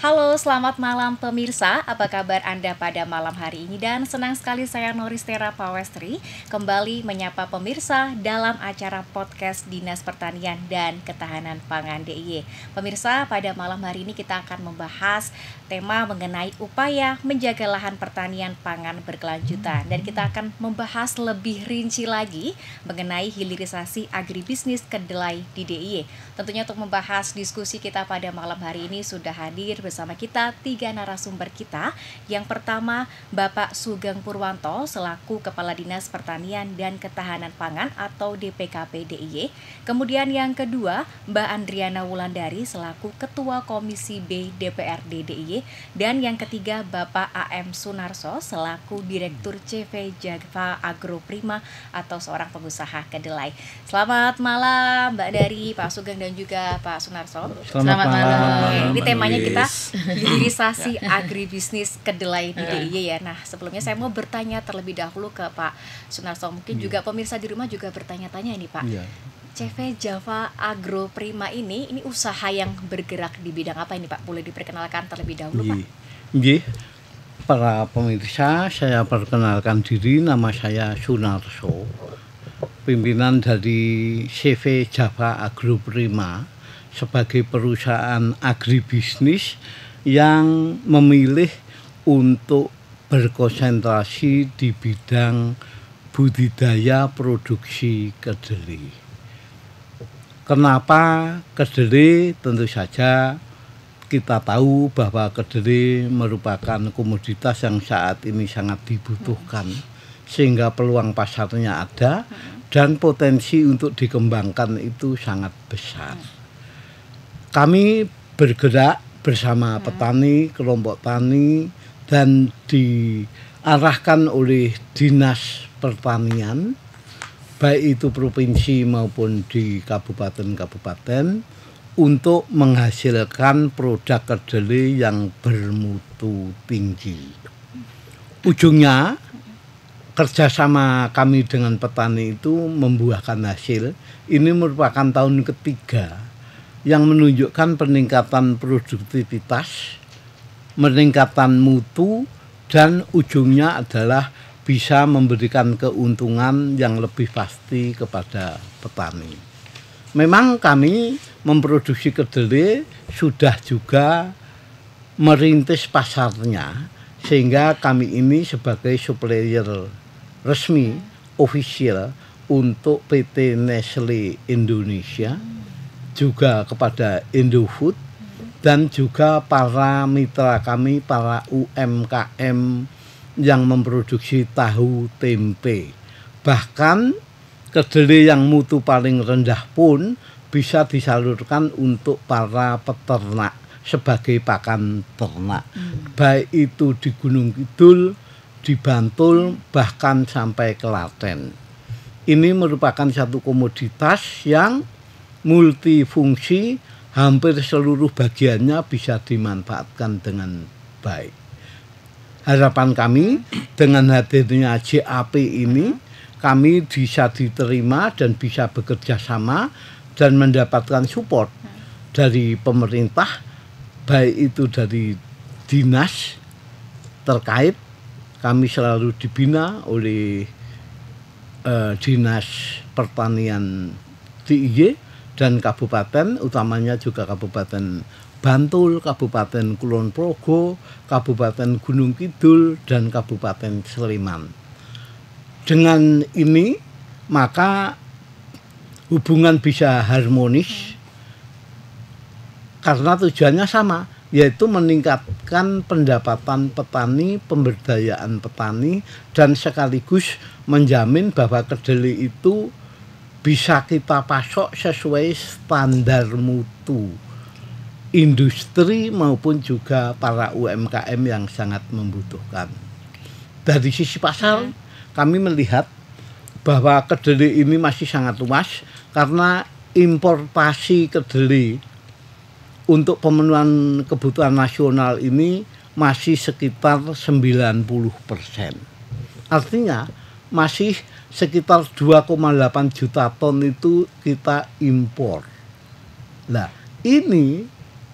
Halo, selamat malam pemirsa. Apa kabar Anda pada malam hari ini? Dan senang sekali saya Noristera Pawestri kembali menyapa pemirsa dalam acara podcast Dinas Pertanian dan Ketahanan Pangan DIY. Pemirsa, pada malam hari ini kita akan membahas tema mengenai upaya menjaga lahan pertanian pangan berkelanjutan dan kita akan membahas lebih rinci lagi mengenai hilirisasi agribisnis kedelai di DIY. Tentunya untuk membahas diskusi kita pada malam hari ini sudah hadir bersama kita tiga narasumber kita. Yang pertama, Bapak Sugeng Purwanto selaku Kepala Dinas Pertanian dan Ketahanan Pangan atau DPKP DIY. Kemudian yang kedua, Mbak Andriana Wulandari selaku Ketua Komisi B DPRD DIY dan yang ketiga Bapak AM Sunarso selaku Direktur CV Java Agro Prima atau seorang pengusaha kedelai. Selamat malam Mbak Dari, Pak Sugeng dan juga Pak Sunarso. Selamat, Selamat malam. malam. Ini temanya kita hilirisasi agribisnis kedelai di DIY ya. Nah, sebelumnya saya mau bertanya terlebih dahulu ke Pak Sunarso. Mungkin hmm. juga pemirsa di rumah juga bertanya-tanya ini Pak. Yeah. CV Java Agro Prima ini ini usaha yang bergerak di bidang apa ini Pak? Boleh diperkenalkan terlebih dahulu Pak? Iya. Para pemirsa, saya perkenalkan diri nama saya Sunarso. Pimpinan dari CV Java Agro Prima sebagai perusahaan agribisnis yang memilih untuk berkonsentrasi di bidang budidaya produksi kedelai. Kenapa kedelai? Tentu saja kita tahu bahwa kedelai merupakan komoditas yang saat ini sangat dibutuhkan. Sehingga peluang pasarnya ada dan potensi untuk dikembangkan itu sangat besar. Kami bergerak bersama hmm. petani, kelompok tani dan diarahkan oleh Dinas Pertanian baik itu provinsi maupun di kabupaten-kabupaten untuk menghasilkan produk kedelai yang bermutu tinggi. Ujungnya kerjasama kami dengan petani itu membuahkan hasil. Ini merupakan tahun ketiga yang menunjukkan peningkatan produktivitas, meningkatan mutu, dan ujungnya adalah bisa memberikan keuntungan yang lebih pasti kepada petani. Memang kami memproduksi kedelai sudah juga merintis pasarnya sehingga kami ini sebagai supplier resmi official untuk PT Nestle Indonesia juga kepada Indofood dan juga para mitra kami, para UMKM yang memproduksi tahu tempe. Bahkan kedelai yang mutu paling rendah pun bisa disalurkan untuk para peternak sebagai pakan ternak. Hmm. Baik itu di Gunung Kidul, di Bantul, bahkan sampai Klaten. Ini merupakan satu komoditas yang multifungsi hampir seluruh bagiannya bisa dimanfaatkan dengan baik. Harapan kami dengan hadirnya JAP ini kami bisa diterima dan bisa bekerja sama dan mendapatkan support dari pemerintah baik itu dari dinas terkait. Kami selalu dibina oleh uh, dinas pertanian DIY dan kabupaten utamanya juga kabupaten Bantul, Kabupaten Kulon Progo, Kabupaten Gunung Kidul dan Kabupaten Sleman. Dengan ini maka hubungan bisa harmonis karena tujuannya sama yaitu meningkatkan pendapatan petani, pemberdayaan petani dan sekaligus menjamin bahwa kedelai itu bisa kita pasok sesuai standar mutu industri maupun juga para UMKM yang sangat membutuhkan. Dari sisi pasar hmm. kami melihat bahwa kedelai ini masih sangat luas karena importasi kedelai untuk pemenuhan kebutuhan nasional ini masih sekitar 90 persen. Artinya masih sekitar 2,8 juta ton itu kita impor. Nah, ini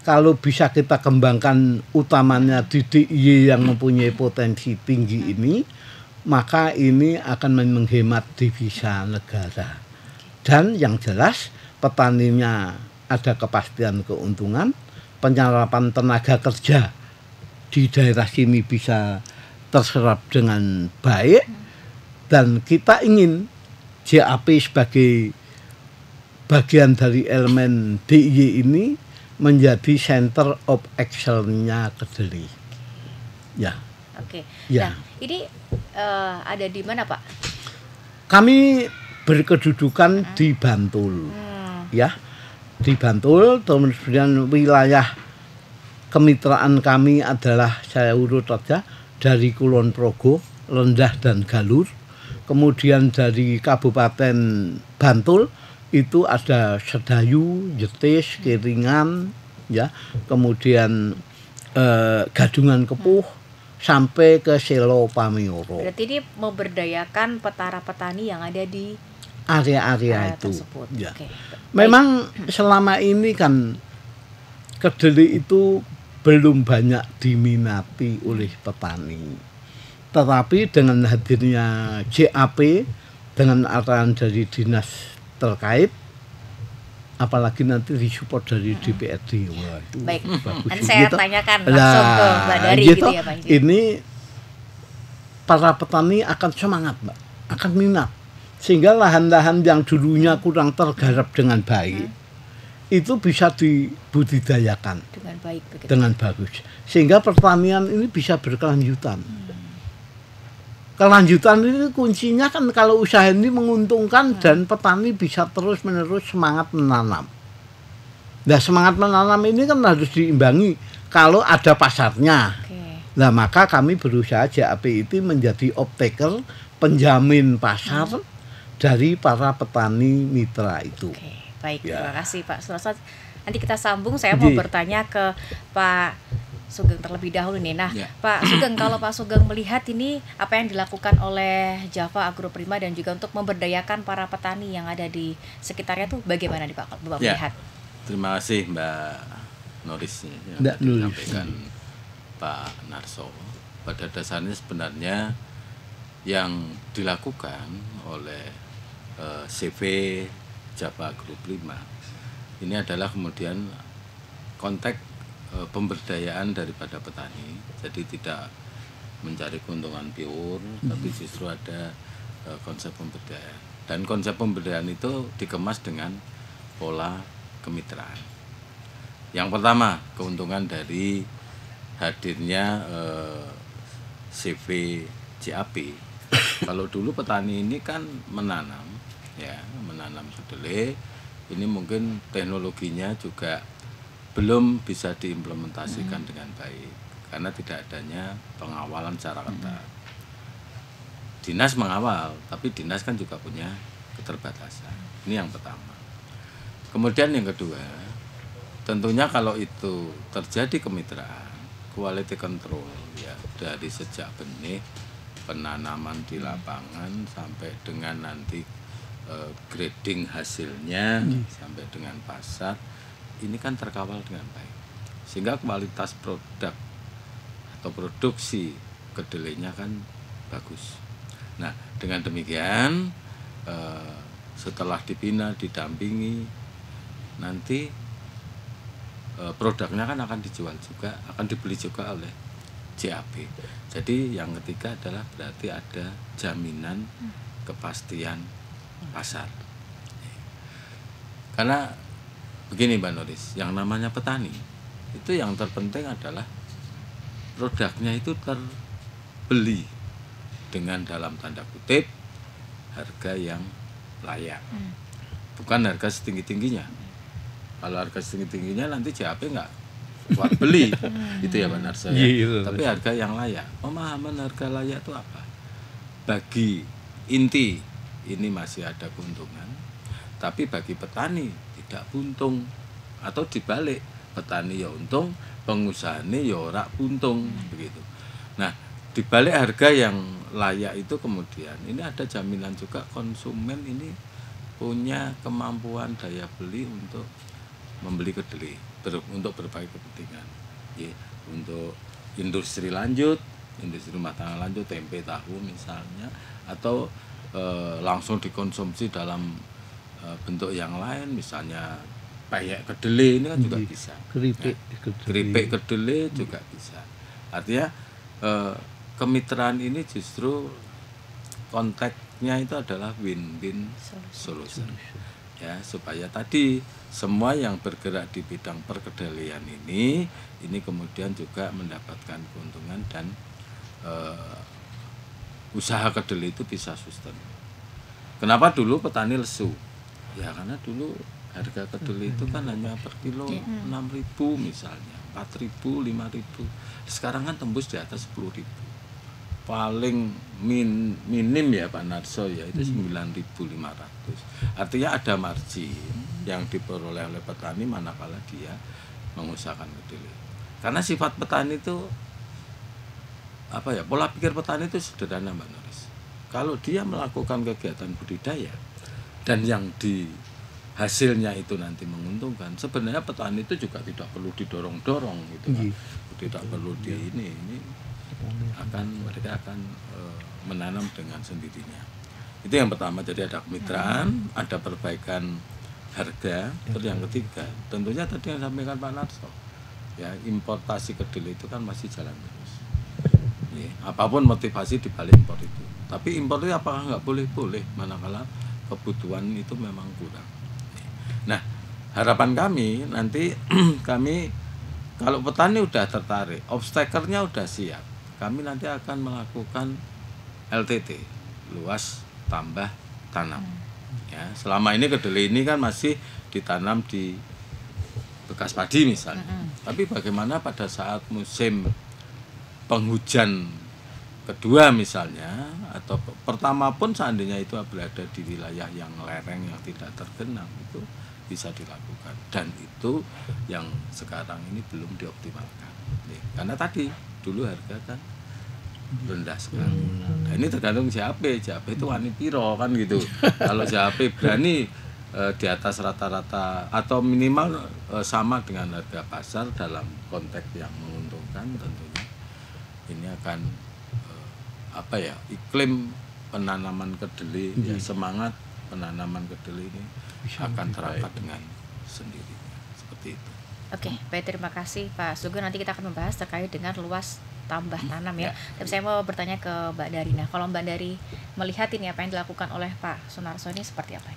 kalau bisa kita kembangkan utamanya di DIY yang mempunyai potensi tinggi ini maka ini akan menghemat devisa negara. Dan yang jelas petaninya ada kepastian keuntungan penyerapan tenaga kerja di daerah sini bisa terserap dengan baik dan kita ingin JAP sebagai bagian dari elemen DIY ini menjadi center of excellence-nya Kediri. Ya. Oke. Ya. Nah, ini uh, ada di mana, Pak? Kami berkedudukan di Bantul. Hmm. Ya. Di Bantul, kemudian wilayah kemitraan kami adalah saya urut saja dari Kulon Progo, Lendah dan Galur. Kemudian dari Kabupaten Bantul itu ada Sedayu, Jetis, Kiringan, ya, kemudian eh, Gadungan Kepuh sampai ke Selo Pamioro. Berarti ini memberdayakan petara petani yang ada di Area-area area itu. tersebut. Ya. Oke. Memang selama ini kan kedelai itu belum banyak diminati oleh petani. Tetapi dengan hadirnya JAP dengan arahan dari dinas terkait apalagi nanti disupport dari DPRD wah itu Baik. bagus Nanti saya gitu. tanyakan langsung ke Mbak Dari gitu, gitu ya, Pak. Ini para petani akan semangat mbak akan minat sehingga lahan-lahan yang dulunya kurang tergarap dengan baik itu bisa dibudidayakan Dengan baik begitu. dengan bagus sehingga pertanian ini bisa berkelanjutan kelanjutan ini kuncinya kan kalau usaha ini menguntungkan dan petani bisa terus menerus semangat menanam nah semangat menanam ini kan harus diimbangi kalau ada pasarnya Oke. Nah, maka kami berusaha JAP itu menjadi optaker, penjamin pasar dari para petani mitra itu. Oke, baik. Ya. Terima kasih Pak Suroso. Nanti kita sambung. Saya mau Ji. bertanya ke Pak Sugeng terlebih dahulu nih. Nah, Ya. Pak Sugeng, kalau Pak Sugeng melihat ini apa yang dilakukan oleh Java Agroprima dan juga untuk memberdayakan para petani yang ada di sekitarnya tuh bagaimana nih Pak? Kalau Bapak Ya. melihat. Terima kasih Mbak Noris ya, yang Mbak tadi Noris. disampaikan Pak Narso. Pada dasarnya sebenarnya yang dilakukan oleh eh, CV Java Group 5 ini adalah kemudian konteks eh, pemberdayaan daripada petani. Jadi tidak mencari keuntungan pure, tapi justru ada eh, konsep pemberdayaan. Dan konsep pemberdayaan itu dikemas dengan pola kemitraan. Yang pertama, keuntungan dari hadirnya eh, CV JAP. Kalau dulu petani ini kan menanam, ya menanam kedelai, ini mungkin teknologinya juga belum bisa diimplementasikan dengan baik karena tidak adanya pengawalan secara ketat. Dinas mengawal, tapi dinas kan juga punya keterbatasan. Ini yang pertama. Kemudian yang kedua, tentunya kalau itu terjadi kemitraan, quality control ya dari sejak benih penanaman di lapangan sampai dengan nanti eh, grading hasilnya sampai dengan pasar ini kan terkawal dengan baik. Sehingga kualitas produk atau produksi kedelainya kan bagus. Nah dengan demikian eh, setelah dibina didampingi nanti eh, produknya kan akan dijual juga akan dibeli juga oleh JAP jadi yang ketiga adalah berarti ada jaminan kepastian pasar. Karena begini Mbak Noris yang namanya petani itu yang terpenting adalah produknya itu terbeli dengan dalam tanda kutip harga yang layak. Bukan harga setinggi tingginya kalau harga setinggi tingginya nanti JAP nggak kuat beli. Itu ya benar saya Iya. tapi harga yang layak. Pemahaman harga layak itu apa? Bagi inti ini masih ada keuntungan tapi bagi petani tidak untung atau dibalik petani ya untung pengusaha ini ya ora untung begitu. Nah dibalik harga yang layak itu kemudian ini ada jaminan juga konsumen ini punya kemampuan daya beli untuk membeli kedelai ber, untuk berbagai kepentingan. Ya, untuk industri lanjut industri rumah tangga lanjut tempe tahu misalnya atau eh, langsung dikonsumsi dalam eh, bentuk yang lain misalnya payek kedelai ini kan juga Iya. bisa keripik Nah, kedelai. keripik kedelai juga bisa artinya eh, kemitraan ini justru konteksnya itu adalah win-win solution ya supaya tadi semua yang bergerak di bidang perkedelaian ini ini kemudian juga mendapatkan keuntungan dan eh, usaha kedelai itu bisa sustain. Kenapa dulu petani lesu? Ya karena dulu harga kedelai itu kan hanya per kilo 6.000 misalnya, 4.000, 5.000. Sekarang kan tembus di atas 10.000. Paling min, minim ya Pak Narso ya itu 9.500. Artinya ada margin yang diperoleh oleh petani manakala dia mengusahakan kedelai. Karena sifat petani itu apa ya pola pikir petani itu sederhana mbak Noris kalau dia melakukan kegiatan budidaya dan yang di hasilnya itu nanti menguntungkan. Sebenarnya petani itu juga tidak perlu didorong dorong gitu kan tidak perlu di ini ini akan mereka akan eh, menanam dengan sendirinya. Itu yang pertama. Jadi ada kemitraan ada perbaikan harga. Terus yang ketiga tentunya tadi yang disampaikan Pak Narso ya importasi kedelai itu kan masih jalan terus. Ya, apa pun motivasi dibalik impor itu. Tapi impor itu apakah nggak boleh? Boleh, manakala kebutuhan itu memang kurang. Nah, harapan kami nanti kami kalau petani udah tertarik, obstacle-nya udah siap, kami nanti akan melakukan LTT, luas tambah tanam. Ya, selama ini kedelai ini kan masih ditanam di bekas padi misalnya. Tapi bagaimana pada saat musim penghujan kedua misalnya atau pe- pertama pun seandainya itu berada di wilayah yang lereng yang tidak tergenang itu bisa dilakukan. Dan itu yang sekarang ini belum dioptimalkan. Nih, karena tadi dulu harga kan rendah sekali. Nah ini tergantung siapa siapa itu wani piro kan gitu. Kalau siapa berani eh, di atas rata-rata atau minimal eh, sama dengan harga pasar dalam konteks yang menguntungkan tentunya ini akan apa ya iklim penanaman kedelai ya semangat penanaman kedelai ini akan terangkat dengan sendirinya seperti itu. Oke, baik terima kasih Pak Sugeng. Nanti kita akan membahas terkait dengan luas tambah tanam ya. Ya. Tapi saya mau bertanya ke Mbak Darina. Kalau Mbak Dari melihat ini apa yang dilakukan oleh Pak Sunarso ini seperti apa?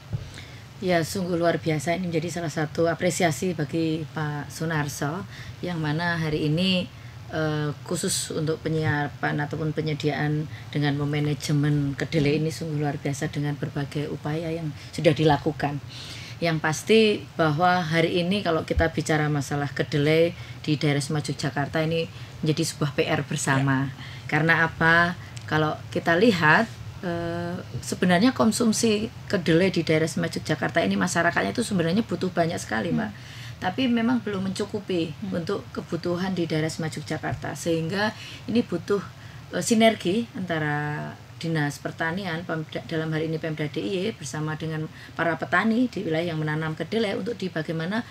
Ya sungguh luar biasa ini menjadi salah satu apresiasi bagi Pak Sunarso yang mana hari ini eh, khusus untuk penyiapan ataupun penyediaan dengan memanajemen kedelai ini sungguh luar biasa dengan berbagai upaya yang sudah dilakukan. Yang pasti bahwa hari ini kalau kita bicara masalah kedelai di daerah Semarang Jakarta ini menjadi sebuah PR bersama. Karena apa? Kalau kita lihat eh, sebenarnya konsumsi kedelai di daerah Semarang Jakarta ini masyarakatnya itu sebenarnya butuh banyak sekali, Mbak. Tapi memang belum mencukupi untuk kebutuhan di daerah Semarang Jakarta sehingga ini butuh eh, sinergi antara Dinas Pertanian Pemda- dalam hari ini Pemda DIY bersama dengan para petani di wilayah yang menanam kedelai untuk di bagaimana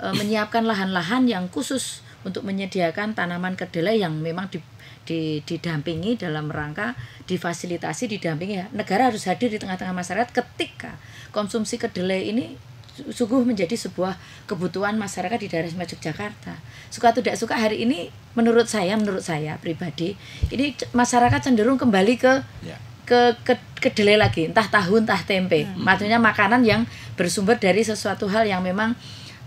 eh, menyiapkan lahan-lahan yang khusus untuk menyediakan tanaman kedelai yang memang di, di- didampingi dalam rangka difasilitasi didampingi. Ya. negara harus hadir di tengah-tengah masyarakat ketika konsumsi kedelai ini sungguh menjadi sebuah kebutuhan masyarakat di daerah Semarang Jakarta. Suka atau tidak suka hari ini menurut saya menurut saya pribadi ini masyarakat cenderung kembali ke Ya. ke, ke kedelai lagi entah tahu entah tempe maksudnya makanan yang bersumber dari sesuatu hal yang memang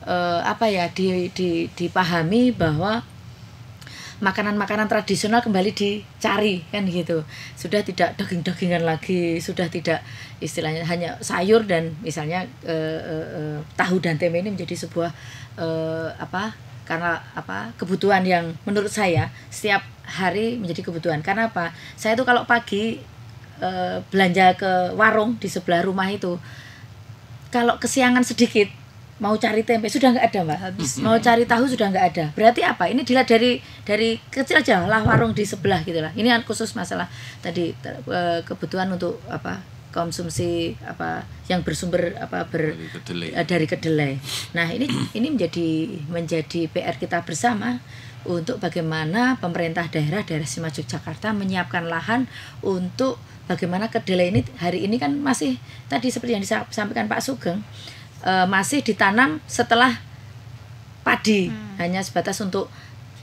eh, apa ya di, di, dipahami bahwa makanan-makanan tradisional kembali dicari kan gitu. Sudah tidak daging-dagingan lagi sudah tidak istilahnya hanya sayur dan misalnya eh, eh, tahu dan tempe ini menjadi sebuah eh, apa karena apa kebutuhan yang menurut saya setiap hari menjadi kebutuhan. Karena apa? Saya tuh kalau pagi eh, belanja ke warung di sebelah rumah itu kalau kesiangan sedikit mau cari tempe sudah nggak ada mbak. Mau cari tahu sudah nggak ada. Berarti apa? Ini dilihat dari dari kecil aja lah warung di sebelah gitu lah. Ini kan khusus masalah tadi eh, kebutuhan untuk apa konsumsi apa yang bersumber apa ber Dari kedelai. eh, dari kedelai. Nah, ini ini menjadi menjadi PR kita bersama untuk bagaimana pemerintah daerah daerah Sima Yogyakarta menyiapkan lahan untuk bagaimana kedelai ini hari ini kan masih tadi seperti yang disampaikan Pak Sugeng eh, masih ditanam setelah padi. Hanya sebatas untuk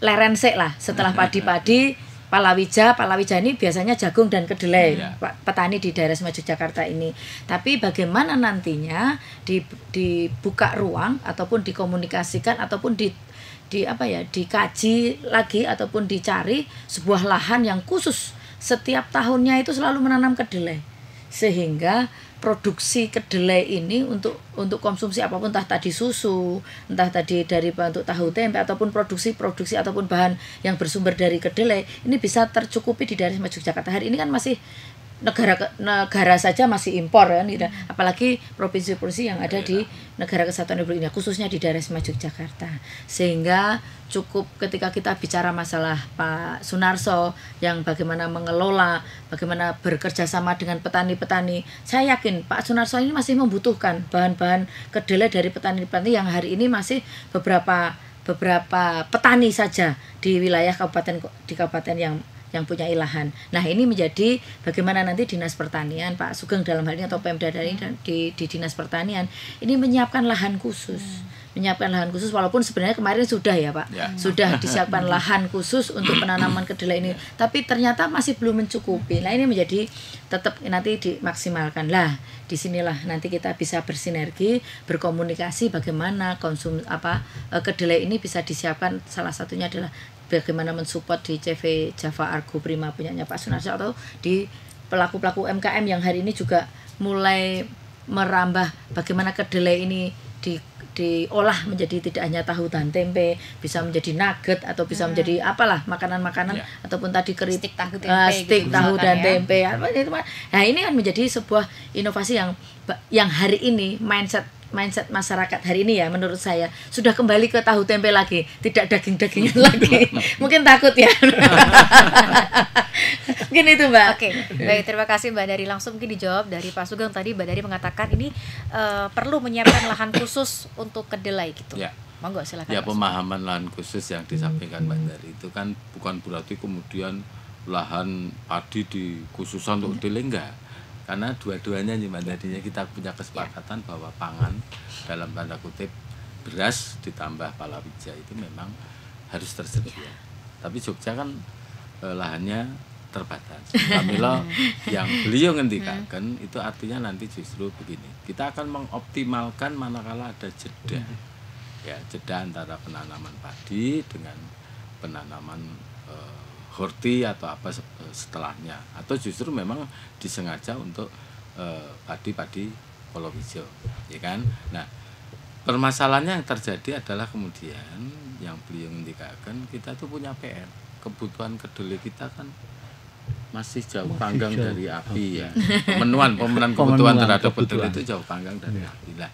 lerensek lah setelah padi-padi. Palawija palawija ini biasanya jagung dan kedelai. Pak petani di daerah Sema Yogyakarta ini. Tapi bagaimana nantinya di, dibuka ruang ataupun dikomunikasikan ataupun di di apa ya dikaji lagi ataupun dicari sebuah lahan yang khusus setiap tahunnya itu selalu menanam kedelai. Sehingga produksi kedelai ini untuk untuk konsumsi apa pun entah tadi susu entah tadi dari untuk tahu tempe ataupun produksi produksi ataupun bahan yang bersumber dari kedelai ini bisa tercukupi di daerah Yogyakarta hari ini kan masih negara negara saja masih impor kan gitu. apalagi provinsi-provinsi yang ada di negara kesatuan Republik Indonesia khususnya di daerah Sema Yogyakarta. Sehingga cukup ketika kita bicara masalah Pak Sunarso yang bagaimana mengelola bagaimana bekerja sama dengan petani-petani saya yakin Pak Sunarso ini masih membutuhkan bahan-bahan kedelai dari petani-petani yang hari ini masih beberapa beberapa petani saja di wilayah kabupaten di kabupaten yang yang punya lahan. Nah ini menjadi bagaimana nanti dinas pertanian Pak Sugeng dalam hal ini atau Pemda dari di, di dinas pertanian ini menyiapkan lahan khusus, menyiapkan lahan khusus walaupun sebenarnya kemarin sudah ya Pak, Ya. sudah disiapkan lahan khusus untuk penanaman kedelai ini, tapi ternyata masih belum mencukupi. Nah ini menjadi tetap nanti dimaksimalkan lah. Di sinilah nanti kita bisa bersinergi, berkomunikasi bagaimana konsum apa eh, kedelai ini bisa disiapkan. Salah satunya adalah bagaimana mensupport di CV Java Argo Prima punyanya Pak Sunarso atau di pelaku-pelaku UMKM yang hari ini juga mulai merambah bagaimana kedelai ini di diolah menjadi tidak hanya tahu dan tempe bisa menjadi nugget atau bisa menjadi apalah makanan-makanan Ya. ataupun tadi kerip Stik tahu tempe eh, gitu stik tahu dan ya. tempe apa itu nah ini kan menjadi sebuah inovasi yang yang hari ini mindset mindset masyarakat hari ini ya menurut saya sudah kembali ke tahu tempe lagi tidak daging-dagingan lagi mungkin takut ya mungkin itu mbak Oke, baik terima kasih Mbak Dari langsung mungkin dijawab dari Pak Sugeng tadi Mbak Dari mengatakan ini eh, perlu menyiapkan lahan khusus untuk kedelai gitu. Ya. Monggo silakan. Ya pemahaman lahan khusus yang disampaikan Mbak Dari itu kan bukan berarti kemudian lahan padi dikhususkan untuk kedelai enggak. Karena dua-duanya nih Mbak Darinya kita punya kesepakatan bahwa pangan dalam tanda kutip beras ditambah palawija itu memang harus tersedia. Tapi Jogja kan eh, lahannya terbatas. Kamila yang beliau ngendikakan itu artinya nanti justru begini. Kita akan mengoptimalkan manakala ada jeda ya jeda antara penanaman padi dengan penanaman horti atau apa eh, setelahnya. Atau justru memang disengaja untuk eh, padi-padi kolonijo ya kan? Nah permasalahannya yang terjadi adalah kemudian yang beliau ngendikakan kita tuh punya PR kebutuhan kedelai kita kan masih jauh panggang jauh. dari api ya. Pemenuhan pemenuhan kebutuhan terhadap kedelai itu jauh panggang dari api. Lah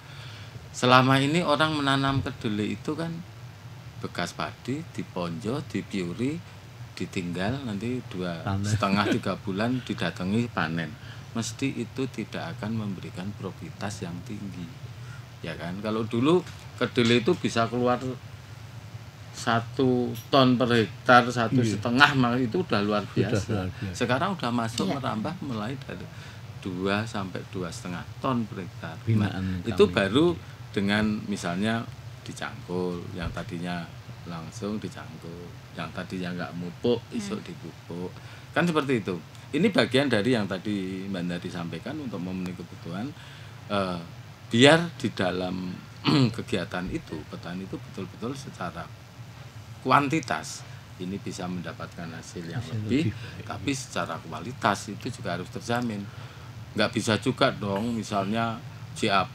selama ini orang menanam kedelai itu kan bekas padi diponjo dipiuri ditinggal nanti dua Panen. setengah tiga bulan didatangi panen mesti itu tidak akan memberikan profitas yang tinggi ya kan kalau dulu kedelai itu bisa keluar satu ton per hektar satu Iya. setengah malah itu udah luar Sudah biasa luar biasa. sekarang udah masuk Iya. merambah mulai dari dua sampai dua setengah ton per hektar Nah, itu baru dengan misalnya dicangkul yang tadinya langsung dicangkul yang tadinya nggak mupuk isuk dipupuk. Kan seperti itu. Ini bagian dari yang tadi mbak Nadi sampaikan untuk memenuhi kebutuhan eh, biar di dalam kegiatan itu petani itu betul-betul secara kuantitas ini bisa mendapatkan hasil yang Hasil lebih, lebih tapi secara kualitas itu juga harus terjamin. Nggak bisa juga dong misalnya JAP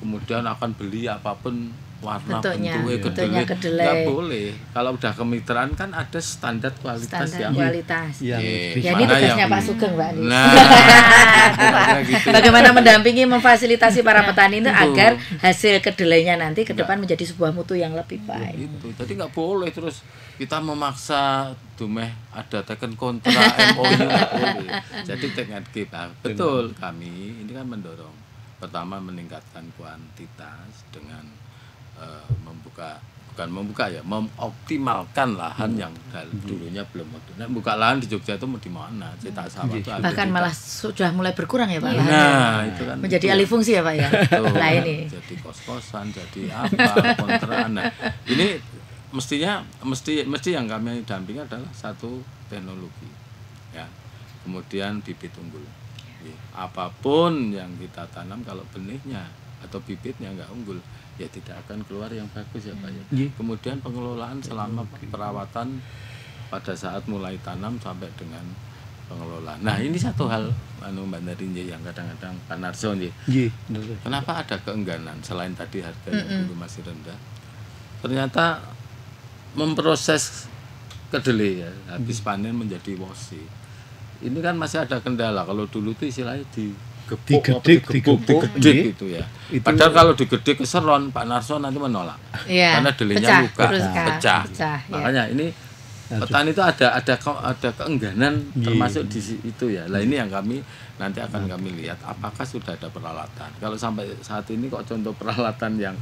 kemudian akan beli apa pun warna Bentuknya, bentuknya, bentuknya kedelai. kedelai. Nggak boleh. Kalau udah kemitraan kan ada standar kualitas standar yang kualitas. yang Iya. bisa Ya ini tugasnya yang- Pak Sugeng Mbak Nis. Nah, gitu. Bagaimana mendampingi memfasilitasi para petani itu agar hasil kedelainya nanti ke depan menjadi sebuah mutu yang lebih baik. itu jadi nggak boleh terus kita memaksa dumeh ada teken kontra MOU nggak boleh jadi dengan kita betul kami ini kan mendorong pertama meningkatkan kuantitas dengan eh, membuka bukan membuka ya mengoptimalkan lahan yang dal- dulunya belum waktu nah buka lahan di Jogja itu mau di mana cetak sawah itu ada Bahkan malah sudah mulai berkurang ya Pak. nah lahannya. itu kan menjadi itu. alih fungsi ya Pak ya. Betul. Nah ini. jadi kos-kosan jadi apa kontraan nah ini mestinya mesti mesti yang kami dampingi adalah satu teknologi ya kemudian bibit unggul Ya, apa pun yang kita tanam kalau benihnya atau bibitnya nggak unggul ya tidak akan keluar yang bagus ya pak ya Iya. kemudian pengelolaan selama perawatan pada saat mulai tanam sampai dengan pengelolaan nah ini satu hal anu mbak Narin yang kadang-kadang Pak Narso nggih. Nggih, bener. Kenapa ada keengganan selain tadi harga yang dulu masih rendah? Ternyata memproses kedelai ya, habis panen menjadi wosi. Ini kan masih ada kendala. Kalau dulu itu istilahnya di Digedik, digepuk, digedik gitu ya. Itu- Padahal kalau digedik keseron Pak Narso nanti menolak. Iya. Karena delenya pecah, luka, terus kan, pecah. pecah, ya. Makanya ini petani itu ada ada ke- ada keengganan Iya. termasuk di itu ya. Lah ini yang kami nanti akan kami lihat apakah sudah ada peralatan. Kalau sampai saat ini kok contoh peralatan yang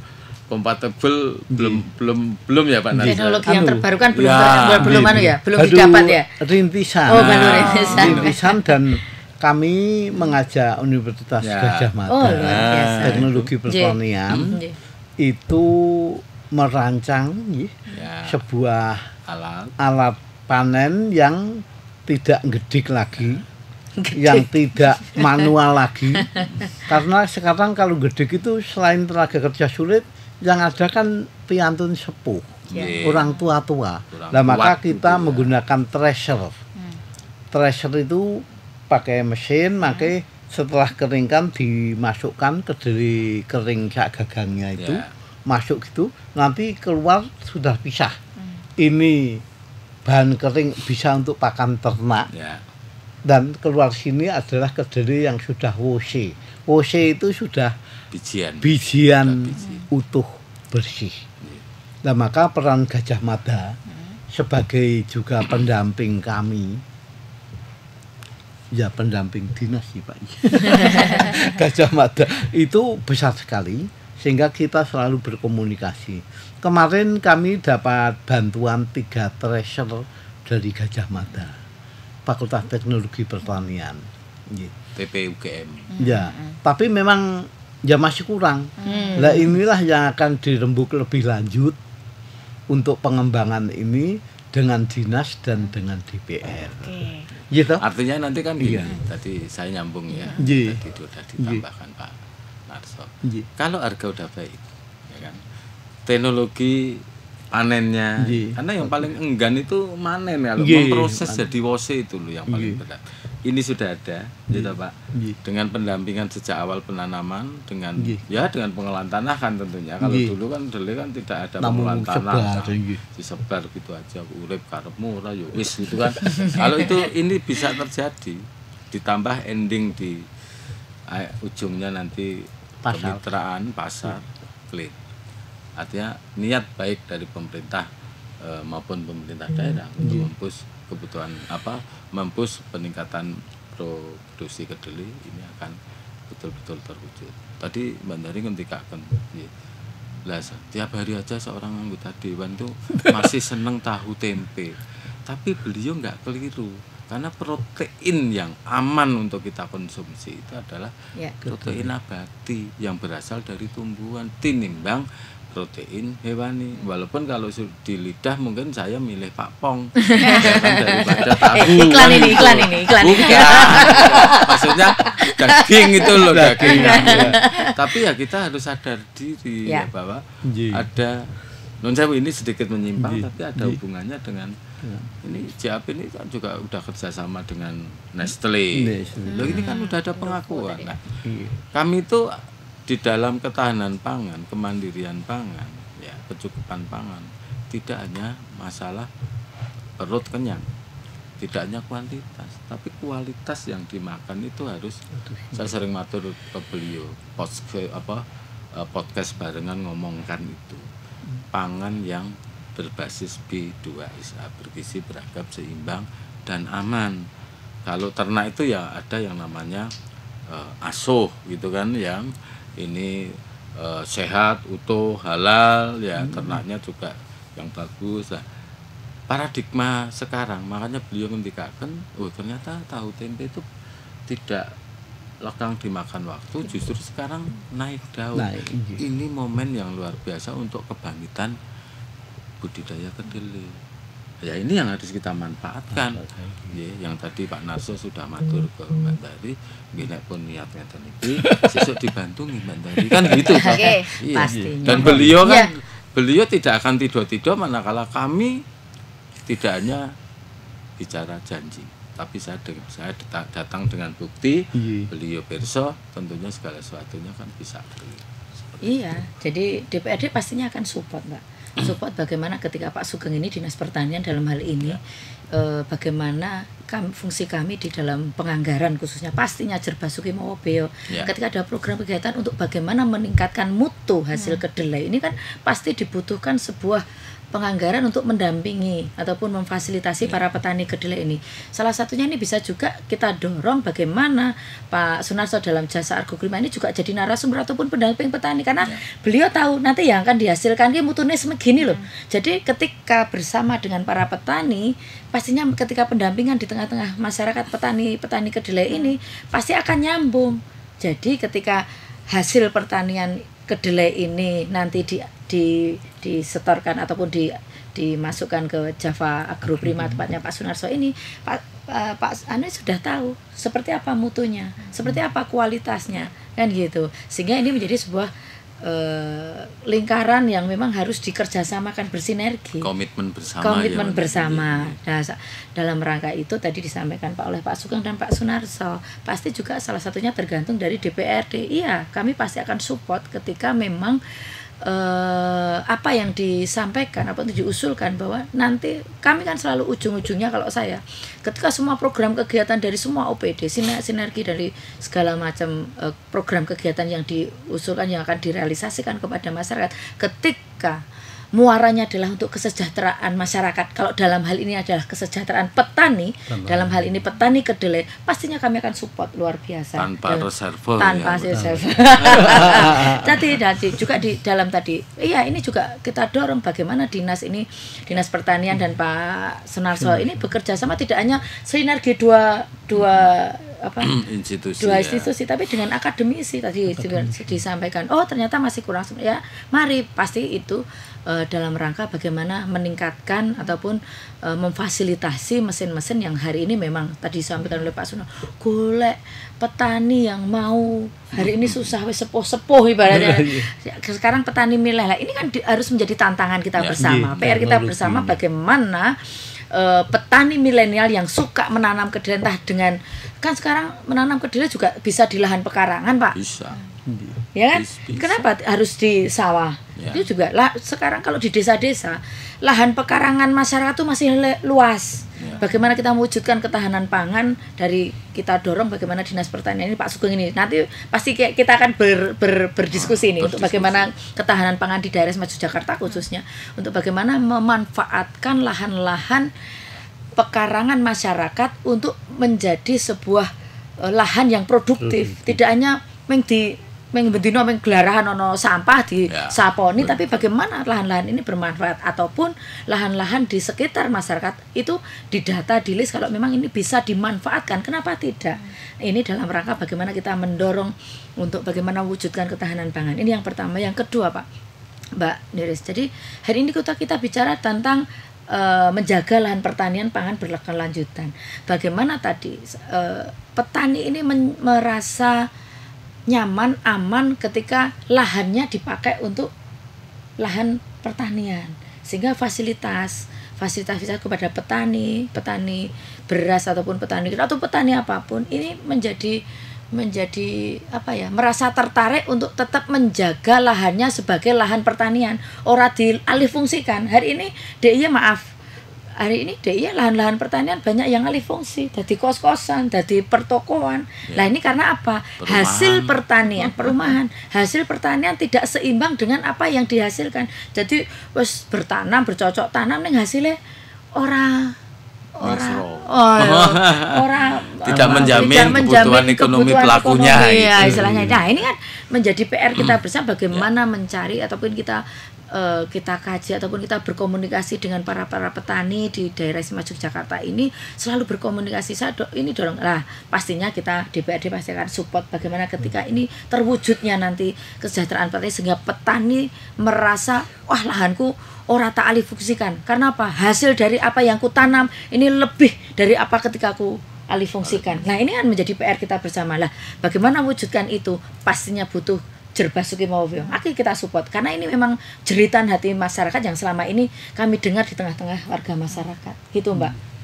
kompatibel belum belum belum ya Pak Narso. Teknologi yang terbaru kan belum Ya. belum anu ya, belum didapat ya. Rintisan. Oh, baru Nah, rintisan. Rintisan dan kami mengajak Universitas Ya. Gajah Mada Oh, biasa. teknologi pertanian Nggih. itu merancang nggih, Ya, sebuah alat. alat panen yang tidak gedik lagi yang tidak manual lagi. Karena sekarang kalau gedik itu selain tenaga kerja sulit yang ada kan piantun sepuh. Nggih. orang tua-tua. Kurang nah maka kuat kita gitu ya. menggunakan thresher thresher itu pakai mesin pakai setelah kering kan dimasukkan ke dari kering sak gagangnya itu Ya. masuk gitu nanti keluar sudah pisah. Ini bahan kering bisa untuk pakan ternak. Ya. dan keluar sini adalah kedelai yang sudah wose wose itu sudah Bijian. bijian biji. utuh bersih. Nah maka peran Gajah Mada sebagai juga pendamping kami ya pendamping dinas sih Pak. Gajah Mada itu besar sekali sehingga kita selalu berkomunikasi. Kemarin kami dapat bantuan tiga tracer dari Gajah Mada Fakultas Teknologi Pertanian. Iya. TPUGM. Ya, tapi memang ya masih kurang. Nah inilah yang akan dirembuk lebih lanjut untuk pengembangan ini dengan dinas dan dengan DPR. Oke. Gitu. Artinya nanti kan gini, Iya. tadi saya nyambung ya, Iya. tadi itu sudah ditambahkan Pak Narso. Iya. Kalau harga udah baik, ya kan, teknologi panennya, Iya. karena yang paling enggan itu manen kalau Iya. memproses jadi wose itu loh yang paling Iya. berat. Ini sudah ada, gitu Pak, Iya. dengan pendampingan sejak awal penanaman, dengan Iya. ya dengan pengolahan tanah kan tentunya. Kalau Iya. dulu kan dulu kan tidak ada pengolahan tanah, nah, iya. disebar gitu aja urip karepmu ora yo wis gitu kan kalau itu ini bisa terjadi ditambah ending di eh, ujungnya nanti Pasar. kemitraan pasar clear artinya niat baik dari pemerintah eh, maupun pemerintah daerah untuk mempus kebutuhan apa mempus peningkatan produksi kedelai ini akan betul-betul terwujud tadi Mbak Dari ngendikaken nggih. lah tiap hari aja seorang anggota dewan tuh masih seneng tahu tempe tapi beliau nggak keliru karena protein yang aman untuk kita konsumsi itu adalah Ya. protein nabati yang berasal dari tumbuhan tinimbang protein hewani walaupun kalau di lidah mungkin saya milih Pak Pong ya kan, daripada tahu Eh, iklan ini, iklan ini, iklan ini. Maksudnya daging itu loh daging ya. tapi ya kita harus sadar diri Ya. ya, bahwa ada non sewu ini sedikit menyimpang Iya. tapi ada Iya. hubungannya dengan Ya. ini JAP ini kan juga udah kerjasama dengan Nestle. Nestle. Loh, ini kan udah ada pengakuan. Nah, Iya. kami itu di dalam ketahanan pangan, kemandirian pangan, ya kecukupan pangan tidak hanya masalah perut kenyang tidak hanya kuantitas tapi kualitas yang dimakan itu harus saya sering matur ke beliau podcast apa eh, podcast barengan ngomongkan itu. Pangan yang berbasis B2SA bergizi beragam seimbang dan aman. Kalau ternak itu ya ada yang namanya uh, asuh gitu kan yang ini uh, sehat utuh halal ya hmm. ternaknya juga yang bagus nah, paradigma sekarang makanya beliau ngendikakan oh ternyata tahu tempe itu tidak lekang dimakan waktu justru sekarang naik daun naik, iya. ini momen yang luar biasa untuk kebangkitan budidaya kedelai ya ini yang harus kita manfaatkan. Ya, yang tadi Pak Narso sudah matur ke Mbak Dari gini pun niatnya tadi sesuk dibantu Mbak Dari kan gitu Pak. Okay, iya. dan beliau kan ya. beliau tidak akan tidur-tidur manakala kami tidak hanya bicara janji. Tapi saya dengan saya datang dengan bukti iya. beliau perso tentunya segala sesuatunya kan bisa. Beli iya jadi DPRD pastinya akan support mbak support bagaimana ketika Pak Sugeng ini dinas pertanian dalam hal ini eh, bagaimana kami, fungsi kami di dalam penganggaran khususnya pastinya Jerbasuki mau Beo yeah. ketika ada program kegiatan untuk bagaimana meningkatkan mutu hasil hmm. kedelai ini kan pasti dibutuhkan sebuah penganggaran untuk mendampingi ataupun memfasilitasi yeah. para petani kedelai ini. Salah satunya ini bisa juga kita dorong bagaimana Pak Sunarso dalam jasa Argoklima ini juga jadi narasumber ataupun pendamping petani karena yeah. beliau tahu nanti yang akan dihasilkan ini mutunya segini loh. Hmm. Jadi ketika bersama dengan para petani pastinya ketika pendampingan di tengah-tengah masyarakat petani-petani kedelai ini pasti akan nyambung. Jadi ketika hasil pertanian kedelai ini nanti di di disetorkan ataupun di dimasukkan ke Java Agroprima hmm. tempatnya Pak Sunarso ini Pak uh, Pak Anu sudah tahu seperti apa mutunya, seperti apa kualitasnya kan gitu. Sehingga ini menjadi sebuah uh, lingkaran yang memang harus dikerjasamakan bersinergi. Komitmen bersama. Komitmen ya, bersama. Nah, dalam rangka itu tadi disampaikan Pak oleh Pak Sugeng dan Pak Sunarso. Pasti juga salah satunya tergantung dari DPRD. Iya, kami pasti akan support ketika memang eh, apa yang disampaikan apa yang diusulkan bahwa nanti kami kan selalu ujung-ujungnya kalau saya ketika semua program kegiatan dari semua OPD sinergi dari segala macam eh, program kegiatan yang diusulkan yang akan direalisasikan kepada masyarakat ketika muaranya adalah untuk kesejahteraan masyarakat. Kalau dalam hal ini adalah kesejahteraan petani, Tambah. dalam hal ini petani kedelai, pastinya kami akan support luar biasa. Tanpa reserve. Tanpa ya, reserve. Jadi nanti juga di dalam tadi, iya ini juga kita dorong bagaimana dinas ini, dinas pertanian dan Pak Sunarso hmm. ini bekerja sama tidak hanya sinergi dua dua apa institusi dua ya. institusi ya. tapi dengan akademisi tadi akademisi. disampaikan oh ternyata masih kurang ya mari pasti itu uh, dalam rangka bagaimana meningkatkan ataupun uh, memfasilitasi mesin-mesin yang hari ini memang tadi disampaikan oleh Pak Suno golek petani yang mau hari ini susah wes sepuh-sepuh ibaratnya iya. sekarang petani milih lah ini kan di, harus menjadi tantangan kita ya, bersama iya, PR kita bersama bagaimana uh, petani milenial yang suka menanam kedelai entah dengan kan sekarang menanam kedelai juga bisa di lahan pekarangan pak. Bisa. Ya kan? Bisa. kenapa harus di sawah? Ya. itu juga lah sekarang kalau di desa-desa lahan pekarangan masyarakat itu masih luas. Ya. bagaimana kita mewujudkan ketahanan pangan dari kita dorong bagaimana dinas pertanian ini Pak Sugeng ini. Nanti pasti kita akan ber, ber, berdiskusi ini untuk bagaimana ketahanan pangan di daerah Maju Jakarta khususnya. Untuk bagaimana memanfaatkan lahan-lahan pekarangan masyarakat untuk menjadi sebuah uh, lahan yang produktif, hmm. tidak hanya meng di meng bendino meng gelarahan ono sampah di ya. saponi Betul. tapi bagaimana lahan-lahan ini bermanfaat ataupun lahan-lahan di sekitar masyarakat itu didata di list kalau memang ini bisa dimanfaatkan kenapa tidak ini dalam rangka bagaimana kita mendorong untuk bagaimana wujudkan ketahanan pangan ini yang pertama yang kedua pak Mbak Neris jadi hari ini kita kita bicara tentang uh, menjaga lahan pertanian pangan berkelanjutan. Bagaimana tadi uh, petani ini merasa nyaman, aman ketika lahannya dipakai untuk lahan pertanian. Sehingga fasilitas fasilitas fasilitas kepada petani, petani beras ataupun petani atau petani apa pun ini menjadi menjadi apa ya merasa tertarik untuk tetap menjaga lahannya sebagai lahan pertanian. Ora dialih fungsikan hari ini DIY maaf. Hari ini DIY lahan-lahan pertanian banyak yang alih fungsi jadi kos-kosan jadi pertokoan. Ya. lah ini karena apa? Perumahan. hasil pertanian perumahan. Hasil pertanian tidak seimbang dengan apa yang dihasilkan. Jadi wes bertanam bercocok tanam nih hasilnya ora ora Misro. oh, iya. ora Tidak menjamin tidak kebutuhan ekonomi pelakunya, ekonomi, ya, gitu. istilahnya nah ini kan menjadi PR kita bersama bagaimana mencari ataupun kita eh, kita kaji ataupun kita berkomunikasi dengan para para petani di daerah Istimewa Yogyakarta ini selalu berkomunikasi saya do- ini dorong lah pastinya kita DPRD pasti akan support bagaimana ketika ini terwujudnya nanti kesejahteraan petani sehingga petani merasa wah lahanku ora tak alih fungsikan karena apa hasil dari apa yang ku tanam ini lebih dari apa ketika aku alih fungsikan nah ini kan menjadi PR kita bersama lah bagaimana wujudkan itu pastinya butuh Jerbasuki Mawio. Oke kita support karena ini memang jeritan hati masyarakat yang selama ini kami dengar di tengah-tengah warga masyarakat. Gitu, Mbak.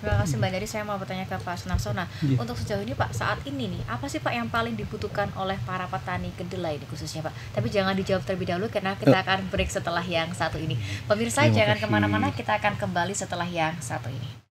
Terima kasih Mbak Dari. Saya mau bertanya ke Pak Sunarso. Nah, Iya. untuk sejauh ini Pak, saat ini nih, apa sih Pak yang paling dibutuhkan oleh para petani kedelai ini khususnya Pak? Tapi jangan dijawab terlebih dahulu karena kita akan break setelah yang satu ini. Pemirsa Terima jangan ke mana-mana, kita akan kembali setelah yang satu ini.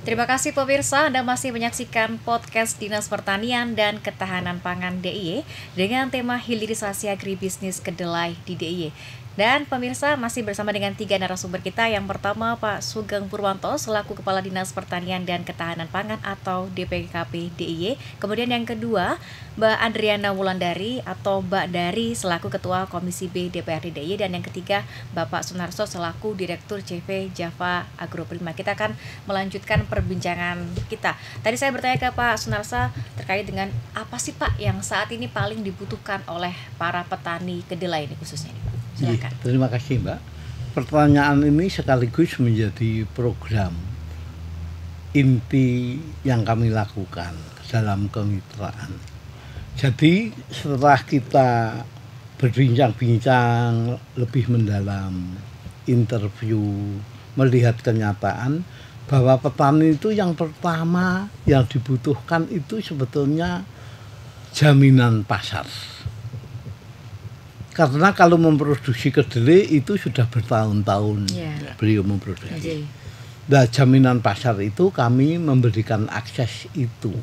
Terima kasih pemirsa, Anda masih menyaksikan podcast Dinas Pertanian dan Ketahanan Pangan DIY dengan tema hilirisasi agribisnis kedelai di DIY. Dan pemirsa masih bersama dengan tiga narasumber kita. Yang pertama Pak Sugeng Purwanto selaku Kepala Dinas Pertanian dan Ketahanan Pangan atau DPKP DIY. Kemudian yang kedua Mbak Adriana Wulandari atau Mbak Dari selaku Ketua Komisi B DPRD DIY. Dan yang ketiga Bapak Sunarso selaku Direktur CV Java Agroprima. Kita akan melanjutkan perbincangan kita. Tadi saya bertanya ke Pak Sunarsa terkait dengan apa sih Pak yang saat ini paling dibutuhkan oleh para petani kedelai ini khususnya nih Pak. Iya, Silakan. terima kasih Mbak. Pertanyaan ini sekaligus menjadi program inti yang kami lakukan dalam kemitraan. Jadi setelah kita berbincang-bincang lebih mendalam, interview, melihat kenyataan bahwa petani itu yang pertama yang dibutuhkan itu sebetulnya jaminan pasar. Karena kalau memproduksi kedelai itu sudah bertahun-tahun Iya. beliau memproduksi. Oke. Nah, jaminan pasar itu kami memberikan akses itu.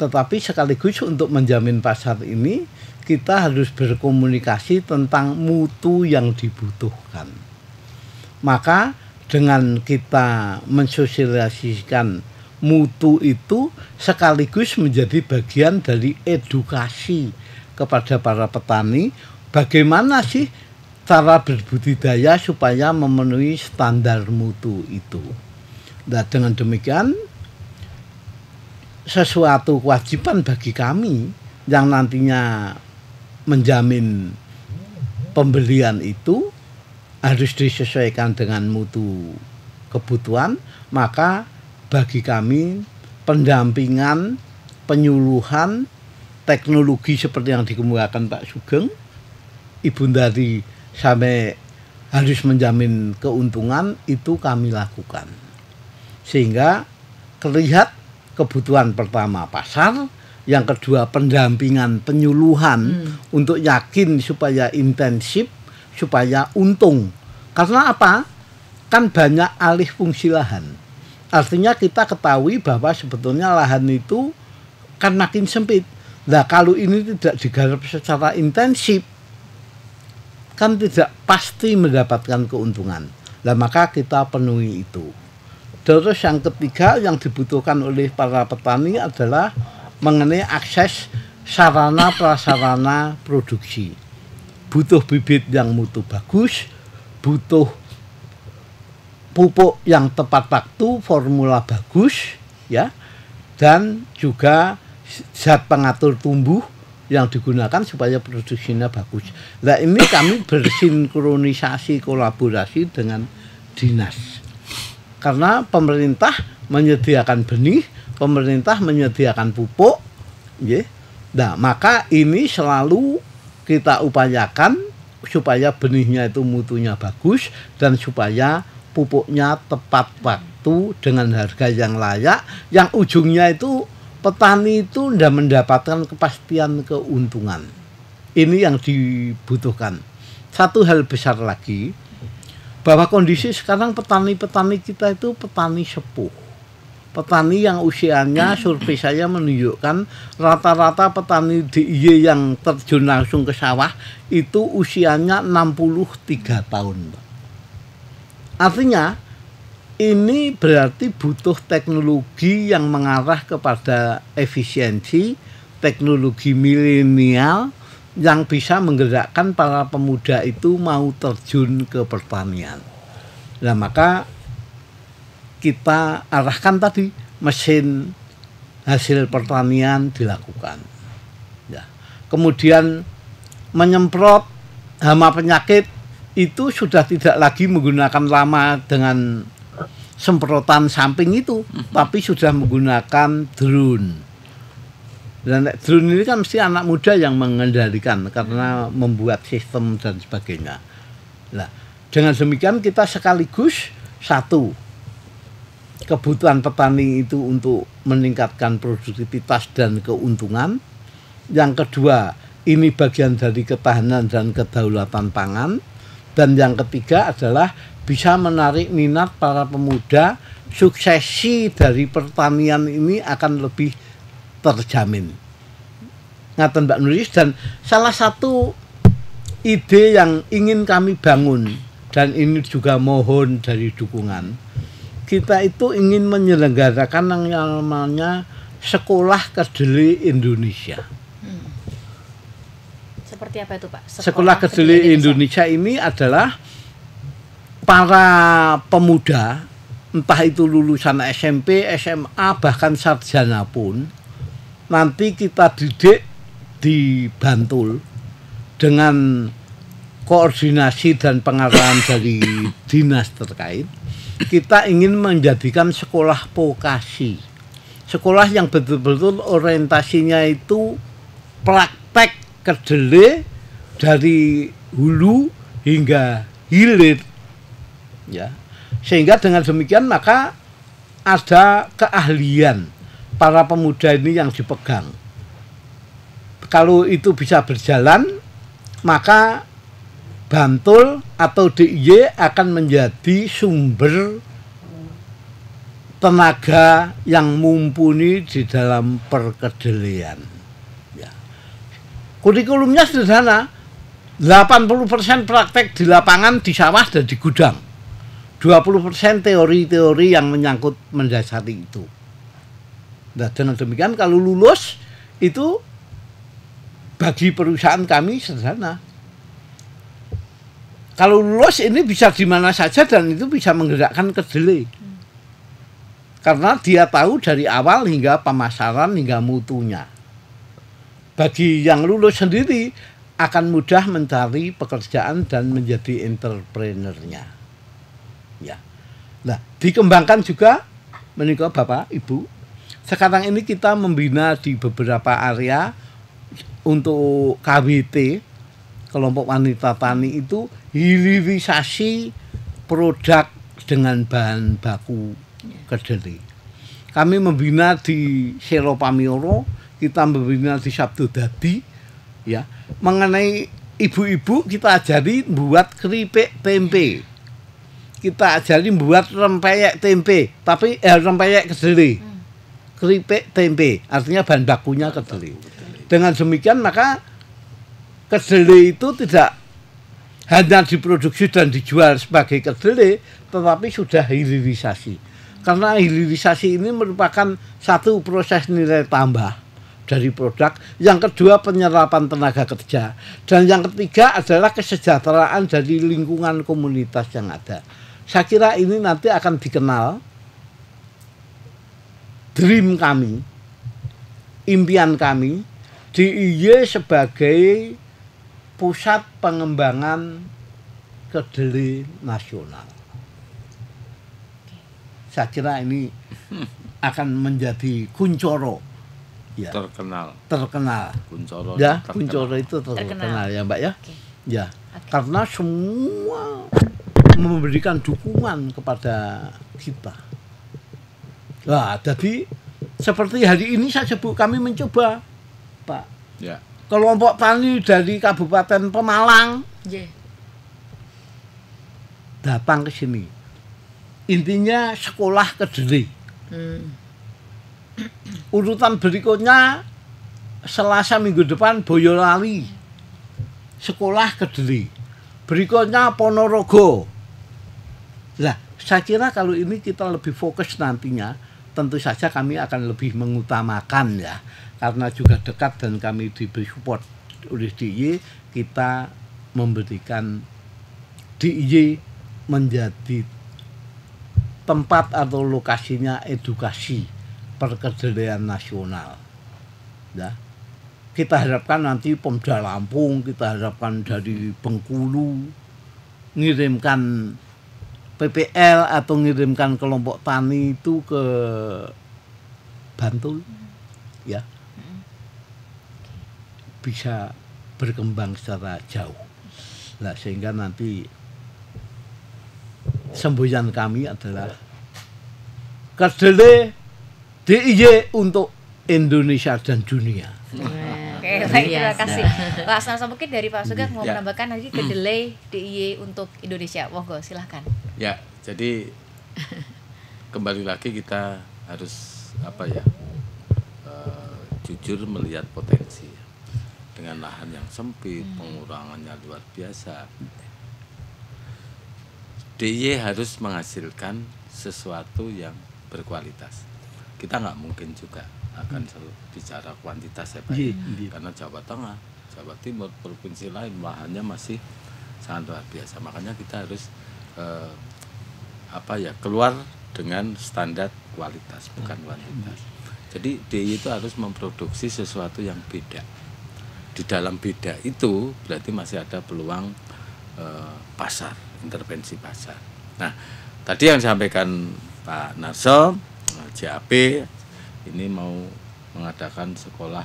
Tetapi sekaligus untuk menjamin pasar ini kita harus berkomunikasi tentang mutu yang dibutuhkan. Maka dengan kita mensosialisasikan mutu itu sekaligus menjadi bagian dari edukasi kepada para petani bagaimana sih cara berbudidaya supaya memenuhi standar mutu itu. Nah, dengan demikian sesuatu kewajiban bagi kami yang nantinya menjamin pembelian itu harus disesuaikan dengan mutu kebutuhan, maka bagi kami pendampingan, penyuluhan, teknologi seperti yang dikemukakan Pak Sugeng, Ibu dari sampai harus menjamin keuntungan itu kami lakukan. Sehingga terlihat kebutuhan pertama pasar, yang kedua pendampingan, penyuluhan untuk yakin supaya intensif, supaya untung. Karena apa? Kan banyak alih fungsi lahan. Artinya kita ketahui bahwa sebetulnya lahan itu kan makin sempit. Nah kalau ini tidak digarap secara intensif, kan tidak pasti mendapatkan keuntungan. Nah maka kita penuhi itu. Terus yang ketiga yang dibutuhkan oleh para petani adalah mengenai akses sarana prasarana produksi. Butuh bibit yang mutu bagus, butuh pupuk yang tepat waktu, formula bagus, ya, dan juga zat pengatur tumbuh yang digunakan supaya produksinya bagus. Nah ini kami bersinkronisasi kolaborasi dengan dinas. Karena pemerintah menyediakan benih, pemerintah menyediakan pupuk, ya. Nah, maka ini selalu kita upayakan supaya benihnya itu mutunya bagus dan supaya pupuknya tepat waktu dengan harga yang layak yang ujungnya itu petani itu tidak mendapatkan kepastian keuntungan. Ini yang dibutuhkan. Satu hal besar lagi bahwa kondisi sekarang petani-petani kita itu petani sepuh. Petani yang usianya survei saya menunjukkan rata-rata petani DIY yang terjun langsung ke sawah itu usianya 63 tahun. Artinya ini berarti butuh teknologi yang mengarah kepada efisiensi, teknologi milenial yang bisa menggerakkan para pemuda itu mau terjun ke pertanian. Nah, maka kita arahkan tadi mesin hasil pertanian dilakukan. Ya. Kemudian menyemprot hama penyakit itu sudah tidak lagi menggunakan lama dengan semprotan samping itu, mm-hmm. tapi sudah menggunakan drone. Dan drone ini kan mesti anak muda yang mengendalikan karena membuat sistem dan sebagainya. Nah, dengan demikian kita sekaligus satu kebutuhan petani itu untuk meningkatkan produktivitas dan keuntungan. Yang kedua, ini bagian dari ketahanan dan kedaulatan pangan. Dan yang ketiga adalah bisa menarik minat para pemuda, suksesi dari pertanian ini akan lebih terjamin. Ngaten Mbak Nuris dan salah satu ide yang ingin kami bangun dan ini juga mohon dari dukungan kita itu ingin menyelenggarakan yang namanya sekolah kedelai Indonesia. Hmm. Seperti apa itu Pak? Sekolah, sekolah kedelai Indonesia. Indonesia ini adalah para pemuda entah itu lulusan SMP, SMA bahkan sarjana pun nanti kita didik di Bantul dengan koordinasi dan pengarahan dari dinas terkait kita ingin menjadikan sekolah vokasi. Sekolah yang betul-betul orientasinya itu praktek kedelai dari hulu hingga hilir. Ya. Sehingga dengan demikian maka ada keahlian para pemuda ini yang dipegang. Kalau itu bisa berjalan, maka Bantul atau DIY akan menjadi sumber tenaga yang mumpuni di dalam perkedelaian. Ya. Kurikulumnya sederhana, 80% praktek di lapangan, di sawah, dan di gudang. 20% teori-teori yang menyangkut mendasari itu. Nah, dengan demikian kalau lulus itu bagi perusahaan kami sederhana kalau lulus ini bisa di mana saja dan itu bisa menggerakkan kedelai. Karena dia tahu dari awal hingga pemasaran hingga mutunya. Bagi yang lulus sendiri akan mudah mencari pekerjaan dan menjadi entrepreneurnya. Ya. Nah, dikembangkan juga menikah Bapak, Ibu. Sekarang ini kita membina di beberapa area untuk KWT kelompok wanita tani itu hilirisasi produk dengan bahan baku kedelai. Kami membina di Selo Pamioro, kita membina di Sabtu Dadi, ya mengenai ibu-ibu kita ajari buat keripik tempe. Kita ajari buat rempeyek tempe, tapi eh, rempeyek kedelai. Keripik tempe, artinya bahan bakunya kedelai. Dengan demikian maka kedelai itu tidak hanya diproduksi dan dijual sebagai kedelai, tetapi sudah hilirisasi. Karena hilirisasi ini merupakan satu proses nilai tambah dari produk. Yang kedua penyerapan tenaga kerja. Dan yang ketiga adalah kesejahteraan dari lingkungan komunitas yang ada. Saya kira ini nanti akan dikenal dream kami, impian kami, DIY sebagai pusat pengembangan kedelai nasional. Saya kira ini akan menjadi kuncoro ya. terkenal terkenal kuncoro ya terkenal. kuncoro itu terkenal, terkenal ya mbak ya okay. ya okay. karena semua memberikan dukungan kepada kita Nah, jadi seperti hari ini saja Bu kami mencoba Pak Ya. kelompok tani dari Kabupaten Pemalang Nggih. datang ke sini. Intinya sekolah kedelai. Hmm. Urutan berikutnya Selasa minggu depan Boyolali. Sekolah kedelai. Berikutnya Ponorogo. Nah, saya kira kalau ini kita lebih fokus nantinya, tentu saja kami akan lebih mengutamakan ya. Karena juga dekat dan kami diberi support oleh DIY, kita memberikan DIY menjadi tempat atau lokasinya edukasi perkedelaian nasional. Ya. Kita harapkan nanti Pemda Lampung, kita harapkan dari Bengkulu ngirimkan PPL atau ngirimkan kelompok tani itu ke Bantul ya bisa berkembang secara jauh. Nah, sehingga nanti semboyan kami adalah kedelai DIY untuk Indonesia dan dunia. Luar baik, terima kasih. Pak Snarso mungkin dari Pak Sugeng mau Ya. menambahkan lagi kedelai DIY untuk Indonesia. Monggo, silahkan. Ya, jadi kembali lagi kita harus apa ya eh, jujur melihat potensi dengan lahan yang sempit, pengurangannya luar biasa. DIY harus menghasilkan sesuatu yang berkualitas. Kita nggak mungkin juga akan selalu bicara kuantitas ya Pak. ya. Iya, iya. Karena Jawa Tengah, Jawa Timur, provinsi lain lahannya masih sangat luar biasa. Makanya kita harus eh, apa ya keluar dengan standar kualitas bukan kuantitas. Jadi DI itu harus memproduksi sesuatu yang beda. Di dalam beda itu berarti masih ada peluang eh, pasar, intervensi pasar. Nah, tadi yang disampaikan Pak Narso, JAP ini mau mengadakan sekolah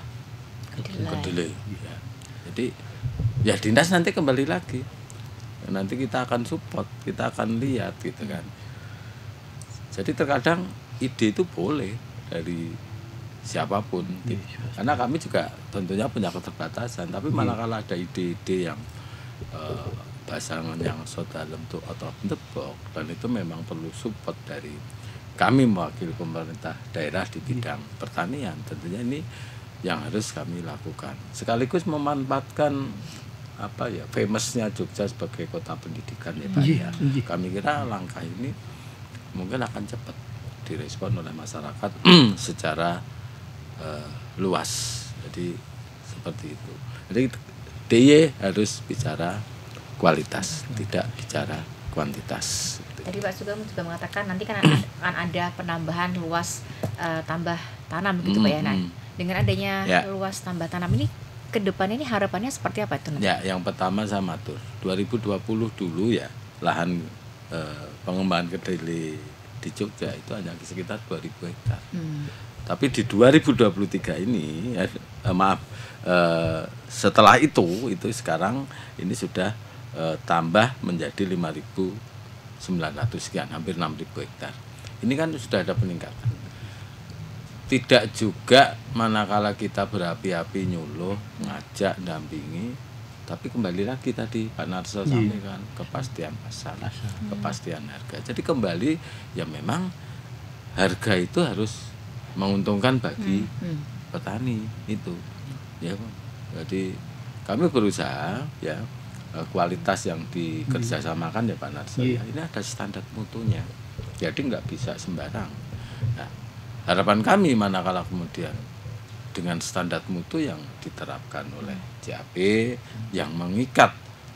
Kedelai. kedelai. Ya. Jadi ya dinas nanti kembali lagi. Nanti kita akan support, kita akan lihat gitu kan. Jadi terkadang ide itu boleh dari siapa pun. Karena kami juga tentunya punya keterbatasan, tapi manakala ada ide-ide yang eh, pasangan yang so dalam tuh out of the box dan itu memang perlu support dari kami mewakili pemerintah daerah di bidang pertanian. Tentunya ini yang harus kami lakukan. Sekaligus memanfaatkan apa ya famousnya Jogja sebagai kota pendidikan ya Pak Iya, ya. iya. kami kira langkah ini mungkin akan cepat direspon oleh masyarakat secara eh, luas. Jadi seperti itu. Jadi DIY harus bicara kualitas tidak bicara kuantitas Tadi Pak Sugeng juga mengatakan nanti kan akan ada penambahan luas eh, tambah tanam gitu Pak ya. Nah, Hmm, dengan adanya Ya. luas tambah tanam ini ke depan ini harapannya seperti apa itu nanti? Ya, yang pertama saya matur. 2020 dulu ya lahan eh, pengembangan kedelai di Jogja itu hanya sekitar 2000 hektar. Hmm. Tapi di 2023 ini eh, eh, maaf eh, setelah itu itu sekarang ini sudah eh, tambah menjadi 5.900 sekian hampir 6.000 hektar. Ini kan sudah ada peningkatan. Tidak juga manakala kita berapi-api nyuluh, ngajak, dampingi, tapi kembali lagi tadi Pak Narso Iya. sampaikan kepastian pasar, kepastian harga. Jadi kembali ya memang harga itu harus menguntungkan bagi Hmm. petani itu ya jadi kami berusaha ya kualitas yang dikerjasamakan ya Pak Narso. Ya, ini ada standar mutunya. Jadi nggak bisa sembarang. Nah, harapan kami manakala kemudian dengan standar mutu yang diterapkan oleh JAP yang mengikat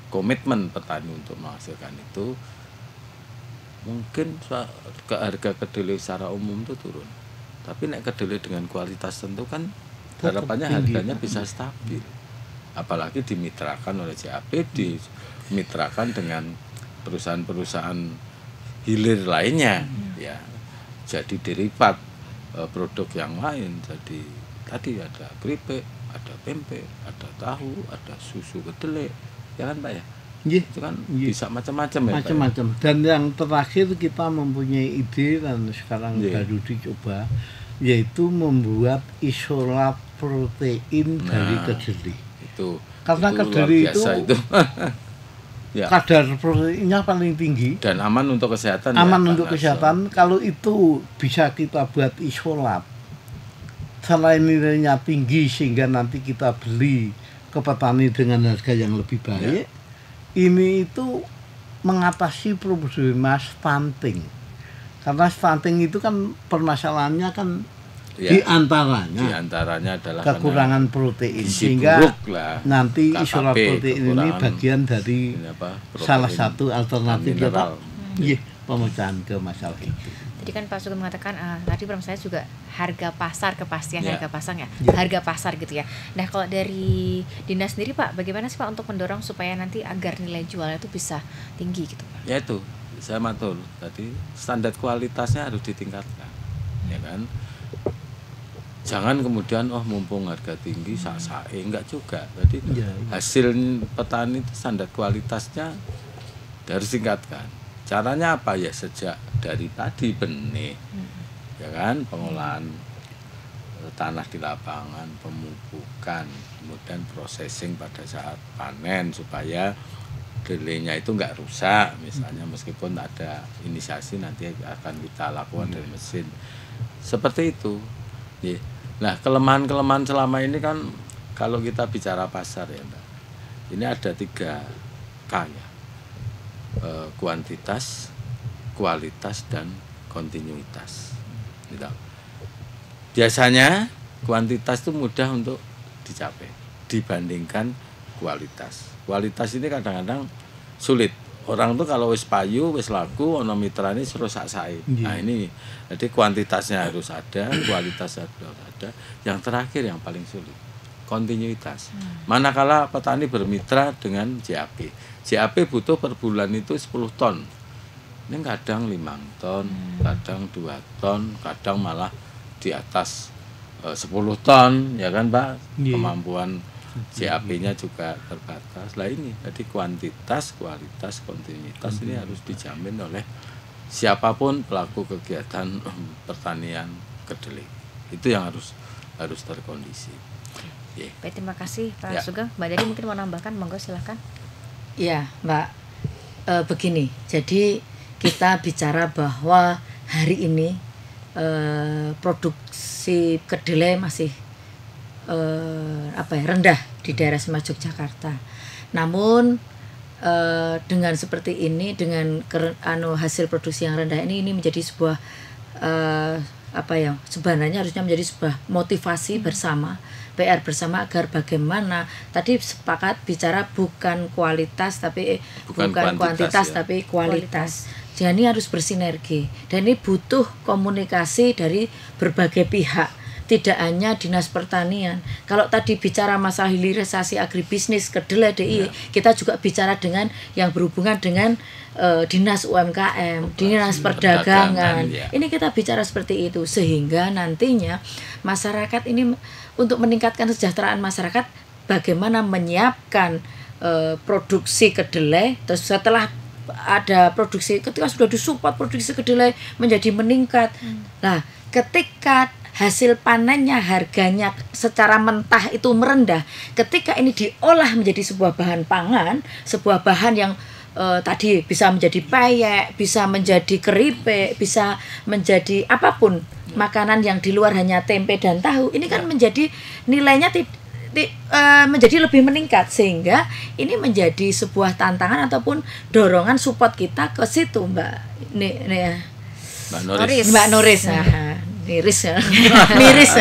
komitmen petani untuk menghasilkan itu mungkin ke harga kedelai secara umum itu turun. Tapi nek kedelai dengan kualitas tentu kan harapannya harganya bisa stabil apalagi dimitrakan oleh JAP dimitrakan dengan perusahaan-perusahaan hilir lainnya ya jadi derivat eh, produk yang lain jadi tadi ada keripik ada pempek ada tahu ada susu kedelai ya kan pak ya Nggih. Itu kan Nggih. bisa macam-macam ya. Pak, ya? macam-macam dan yang terakhir kita mempunyai ide dan sekarang Iya. baru dicoba yaitu membuat isolat protein dari Nah. kedelai Itu. Karena itu biasa itu- itu. ya. kadar proteinnya paling tinggi Dan aman untuk kesehatan. ya, aman Pak untuk kesehatan kalau itu bisa kita buat isolat selain nilainya tinggi sehingga nanti kita beli ke petani dengan harga yang lebih baik ini itu mengatasi problema stunting karena stunting itu kan permasalahannya kan Ya. di Di antaranya antaranya adalah kekurangan protein sehingga lah. nanti KKP, isolat protein ini bagian dari apa, salah satu alternatif dan mineral. Pak. Iya, pemecahan ke masalah itu. Tadi kan Pak Sugeng mengatakan ah, tadi belum saya juga harga pasar kepastian Ya. harga pasar ya, Ya. harga pasar gitu ya. Nah kalau dari dinas sendiri Pak, bagaimana sih Pak untuk mendorong supaya nanti agar nilai jualnya itu bisa tinggi gitu Pak? ya itu saya matur tadi standar kualitasnya harus ditingkatkan ya kan jangan kemudian oh mumpung harga tinggi sak sae enggak juga. Jadi Iya, iya. hasil petani itu standar kualitasnya harus tingkatkan caranya apa? Ya sejak dari tadi benih ya kan? Pengolahan eh, tanah di lapangan pemupukan kemudian processing pada saat panen supaya kedelainya itu nggak rusak misalnya meskipun ada inisiasi nanti akan kita lakukan dari mesin. Seperti itu. Ye. Nah kelemahan-kelemahan selama ini kan kalau kita bicara pasar ya Mbak. Ini ada tiga K ya Eh, kuantitas kualitas dan kontinuitas. Gitu. biasanya kuantitas itu mudah untuk dicapai dibandingkan kualitas. Kualitas ini kadang-kadang sulit. Orang tuh kalau wis payu wis laku ono mitrane terus sak sae. Iya. nah ini. Jadi kuantitasnya harus ada kualitas harus ada yang terakhir yang paling sulit kontinuitas. Manakala petani bermitra dengan JAP JAP butuh per bulan itu 10 ton. Ini kadang 5 ton kadang 2 ton kadang malah di atas eh, 10 ton ya kan Pak? Iya. kemampuan CAP-nya juga terbatas. Lah ini jadi kuantitas kualitas kontinuitas ini harus dijamin oleh siapa pun pelaku kegiatan em, pertanian kedelai itu yang harus harus terkondisi Ye. Baik, terima kasih Pak Ya. Sugeng. Mbak Dadi mungkin mau nambahkan, monggo silahkan. Ya, Mbak. Eh, begini, jadi kita bicara bahwa hari ini eh, produksi kedelai masih eh, apa ya rendah di daerah Semas Yogyakarta. Namun eh, dengan seperti ini, dengan ker- anu hasil produksi yang rendah ini, ini menjadi sebuah eh, apa ya sebenarnya harusnya menjadi sebuah motivasi bersama PR bersama agar bagaimana tadi sepakat bicara bukan kualitas tapi eh, Bukan bukan, kuantitas, kuantitas, ya. tapi kualitas. Jadi ini harus bersinergi dan ini butuh komunikasi dari berbagai pihak tidak hanya dinas pertanian. Kalau tadi bicara masalah hilirisasi agribisnis kedelai DI, kita juga bicara dengan yang berhubungan dengan eh, dinas UMKM, dinas perdagangan, perdagangan. ya. Ini kita bicara seperti itu sehingga nantinya masyarakat ini untuk meningkatkan kesejahteraan masyarakat bagaimana menyiapkan eh, produksi kedelai terus setelah ada produksi ketika sudah disupport produksi kedelai menjadi meningkat. Nah, ketika hasil panennya harganya secara mentah itu merendah, ketika ini diolah menjadi sebuah bahan pangan, sebuah bahan yang eh, tadi bisa menjadi peyek, bisa menjadi keripik, bisa menjadi apa pun makanan yang di luar hanya tempe dan tahu. Ini kan menjadi nilainya ti- ti- eh, menjadi lebih meningkat sehingga ini menjadi sebuah tantangan ataupun dorongan support kita ke situ, Mbak. Nih, nih ya. Mbak Noris. Noris Mbak Nuris. Nah, Niris ya. miris.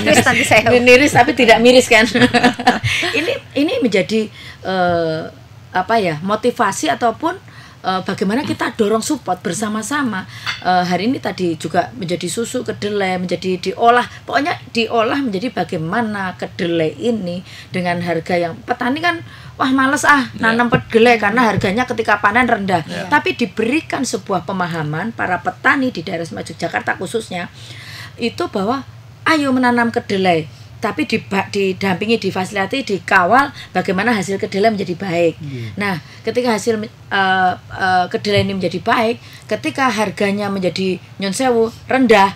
Miris tadi saya. miris tapi tidak miris kan. ini ini menjadi eh, apa ya? motivasi ataupun eh, bagaimana kita dorong support bersama-sama. Eh, hari ini tadi juga menjadi susu kedelai, menjadi diolah. Pokoknya diolah menjadi bagaimana kedelai ini dengan harga yang petani kan wah males ah Ya. nanam kedelai karena harganya ketika panen rendah. Ya. Tapi diberikan sebuah pemahaman para petani di daerah Jakarta khususnya itu bahwa ayo menanam kedelai tapi di, didampingi, difasilitasi, dikawal bagaimana hasil kedelai menjadi baik. Yeah. Nah, ketika hasil uh, uh, kedelai ini menjadi baik, ketika harganya menjadi nyonsewu rendah,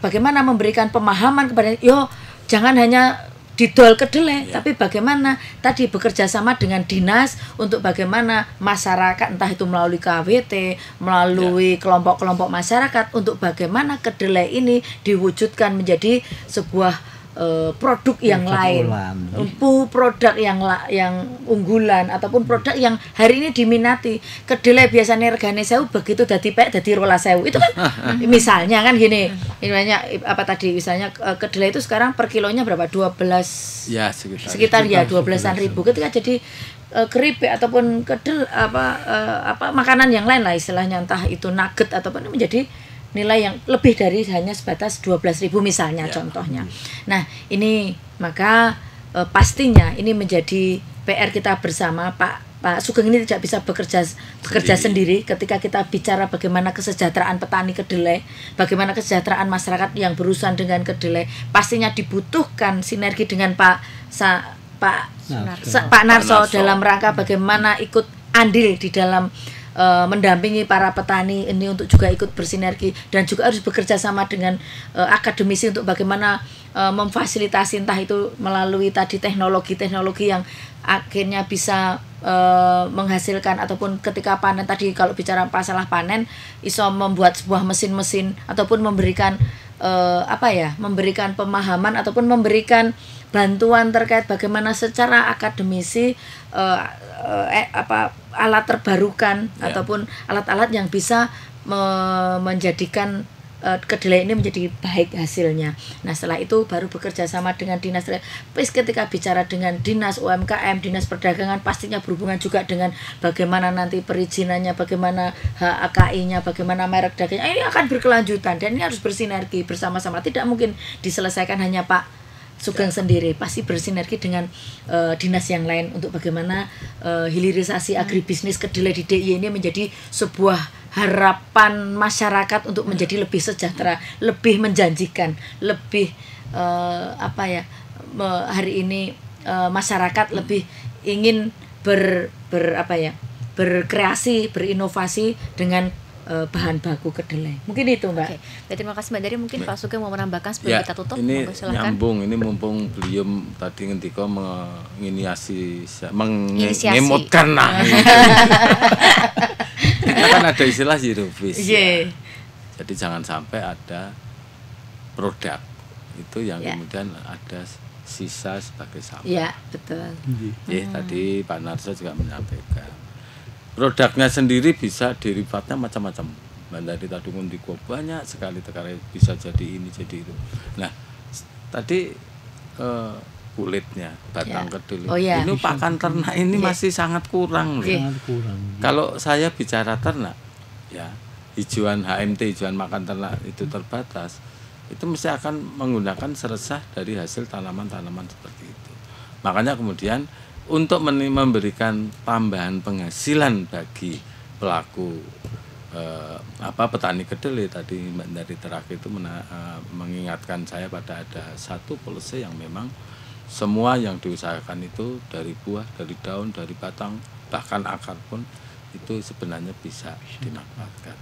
bagaimana memberikan pemahaman kepada yo jangan hanya didol kedelai, yeah. tapi bagaimana tadi bekerja sama dengan dinas untuk bagaimana masyarakat entah itu melalui KWT, melalui iya. kelompok-kelompok yeah. masyarakat untuk bagaimana kedelai ini diwujudkan menjadi sebuah uh, produk yang lain, pu produk yang la, yang unggulan ataupun produk yang hari ini diminati. Kedelai biasanya regane sewu begitu dadi pek dadi rola sewu. Itu kan misalnya kan gini, ini banyak apa tadi misalnya uh, kedelai itu sekarang per kilonya berapa? 12 ya sekitar sekitar ya 12-an ribu. Ketika jadi uh, keripik ataupun kedel apa uh, apa makanan yang lain lah istilahnya entah itu nugget ataupun menjadi nilai yang lebih dari hanya sebatas 12.000 misalnya ya. contohnya. Nah, ini maka e, pastinya ini menjadi PR kita bersama Pak Pak Sugeng ini tidak bisa bekerja bekerja sendiri. ketika kita bicara bagaimana kesejahteraan petani kedelai, bagaimana kesejahteraan masyarakat yang berurusan dengan kedelai, pastinya dibutuhkan sinergi dengan Pak Sa, Pak Narso. Pak Narso dalam rangka bagaimana ikut andil di dalam uh, mendampingi para petani ini untuk juga ikut bersinergi dan juga harus bekerja sama dengan uh, akademisi untuk bagaimana uh, memfasilitasi entah itu melalui tadi teknologi-teknologi yang akhirnya bisa uh, menghasilkan ataupun ketika panen tadi kalau bicara masalah panen iso membuat sebuah mesin-mesin ataupun memberikan uh, apa ya memberikan pemahaman ataupun memberikan bantuan terkait bagaimana secara akademisi uh, uh, eh, apa alat terbarukan yeah. ataupun alat-alat yang bisa me menjadikan uh, kedelai ini menjadi baik hasilnya. Nah setelah itu baru bekerja sama dengan dinas. Terus ketika bicara dengan dinas UMKM, dinas perdagangan pastinya berhubungan juga dengan bagaimana nanti perizinannya, bagaimana HAKI-nya, bagaimana merek dagingnya. Ini akan berkelanjutan dan ini harus bersinergi bersama-sama. Tidak mungkin diselesaikan hanya Pak Sugeng ya. sendiri pasti bersinergi dengan uh, dinas yang lain untuk bagaimana uh, hilirisasi hmm. agribisnis kedelai di DIY ini menjadi sebuah harapan masyarakat untuk menjadi lebih sejahtera, lebih menjanjikan, lebih uh, apa ya hari ini uh, masyarakat lebih ingin ber, ber apa ya berkreasi, berinovasi dengan uh, bahan baku kedelai. Mungkin itu, Mbak. Oke. Okay. terima kasih Mbak Dari. Mungkin Pak Sugeng mau menambahkan sebelum ya, kita tutup. Ini nyambung. Ini mumpung beliau tadi ngendiko menginisiasi mengemotkan nah. kita kan ada istilah zero waste. Yeah. Ya. Jadi jangan sampai ada produk itu yang yeah. kemudian ada sisa sebagai sampah. Iya, betul. Ya, hmm. tadi Pak Narso juga menyampaikan produknya sendiri bisa derivatnya macam-macam dari tadungun tiko banyak sekali terkait bisa jadi ini jadi itu nah tadi uh, kulitnya batang ya. kedelai oh, ya. ini pakan ternak ini ya. masih sangat kurang loh ya. kurang kalau saya bicara ternak ya hijauan HMT hijauan makan ternak itu terbatas itu mesti akan menggunakan seresah dari hasil tanaman-tanaman seperti itu makanya kemudian untuk memberikan tambahan penghasilan bagi pelaku eh, apa petani kedelai tadi dari terakhir itu mena, eh, mengingatkan saya pada ada satu polisi yang memang semua yang diusahakan itu dari buah, dari daun, dari batang, bahkan akar pun itu sebenarnya bisa dimanfaatkan.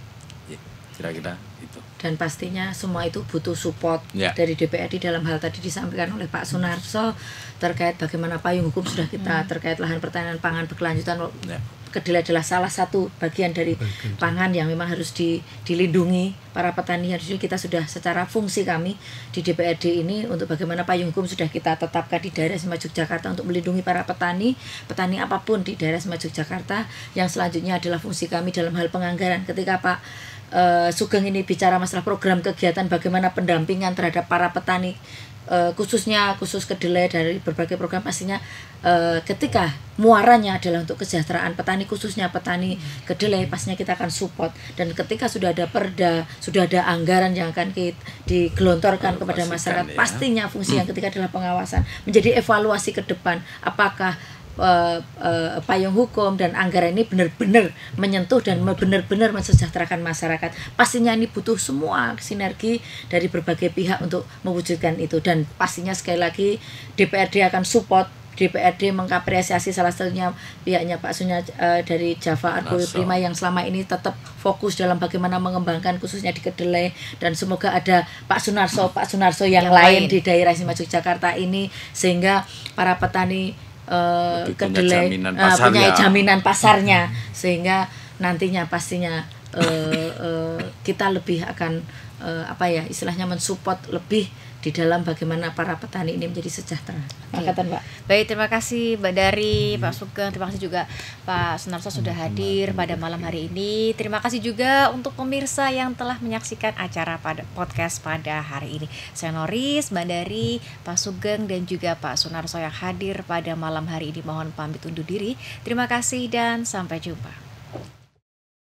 Ya, kira-kira itu. Dan pastinya semua itu butuh support ya. dari DPRD dalam hal tadi disampaikan oleh Pak Sunarso terkait bagaimana payung hukum sudah kita hmm. terkait lahan pertanian pangan berkelanjutan ya. Kedelai adalah salah satu bagian dari pangan yang memang harus di, dilindungi para petani. Harus kita sudah secara fungsi kami di DPRD ini untuk bagaimana payung hukum sudah kita tetapkan di daerah Sema Yogyakarta untuk melindungi para petani petani apa pun di daerah Sema Yogyakarta. Yang selanjutnya adalah fungsi kami dalam hal penganggaran. Ketika Pak uh, Sugeng ini bicara masalah program kegiatan bagaimana pendampingan terhadap para petani uh, khususnya khusus kedelai dari berbagai program pastinya uh, ketika muaranya adalah untuk kesejahteraan petani khususnya petani kedelai pastinya kita akan support dan ketika sudah ada perda sudah ada anggaran yang akan kita digelontorkan kepada masyarakat ya. pastinya fungsi yang ketiga adalah pengawasan menjadi evaluasi ke depan apakah uh, uh, payung hukum dan anggaran ini benar-benar menyentuh dan benar-benar mensejahterakan masyarakat. Pastinya ini butuh semua sinergi dari berbagai pihak untuk mewujudkan itu. Dan pastinya sekali lagi DPRD akan support DPRD mengapresiasi salah satunya pihaknya Pak Sunya uh, dari Java Argo Prima yang selama ini tetap fokus dalam bagaimana mengembangkan khususnya di Kedelai. Dan semoga ada Pak Sunarso Pak Sunarso yang, yang lain, lain. di daerah Istimewa Yogyakarta ini sehingga para petani uh, kedelai punya jaminan, uh, punya jaminan pasarnya. Sehingga nantinya pastinya uh, uh, kita lebih akan uh, apa ya istilahnya mensupport lebih di dalam bagaimana para petani ini menjadi sejahtera. Makatan Pak. Baik, terima kasih Mbak Dari, Pak Sugeng, terima kasih juga Pak Sunarso sudah hadir pada malam hari ini. Terima kasih juga untuk pemirsa yang telah menyaksikan acara pada podcast pada hari ini. Saya Noris, Mbak Dari, Pak Sugeng dan juga Pak Sunarso yang hadir pada malam hari ini mohon pamit undur diri. Terima kasih dan sampai jumpa.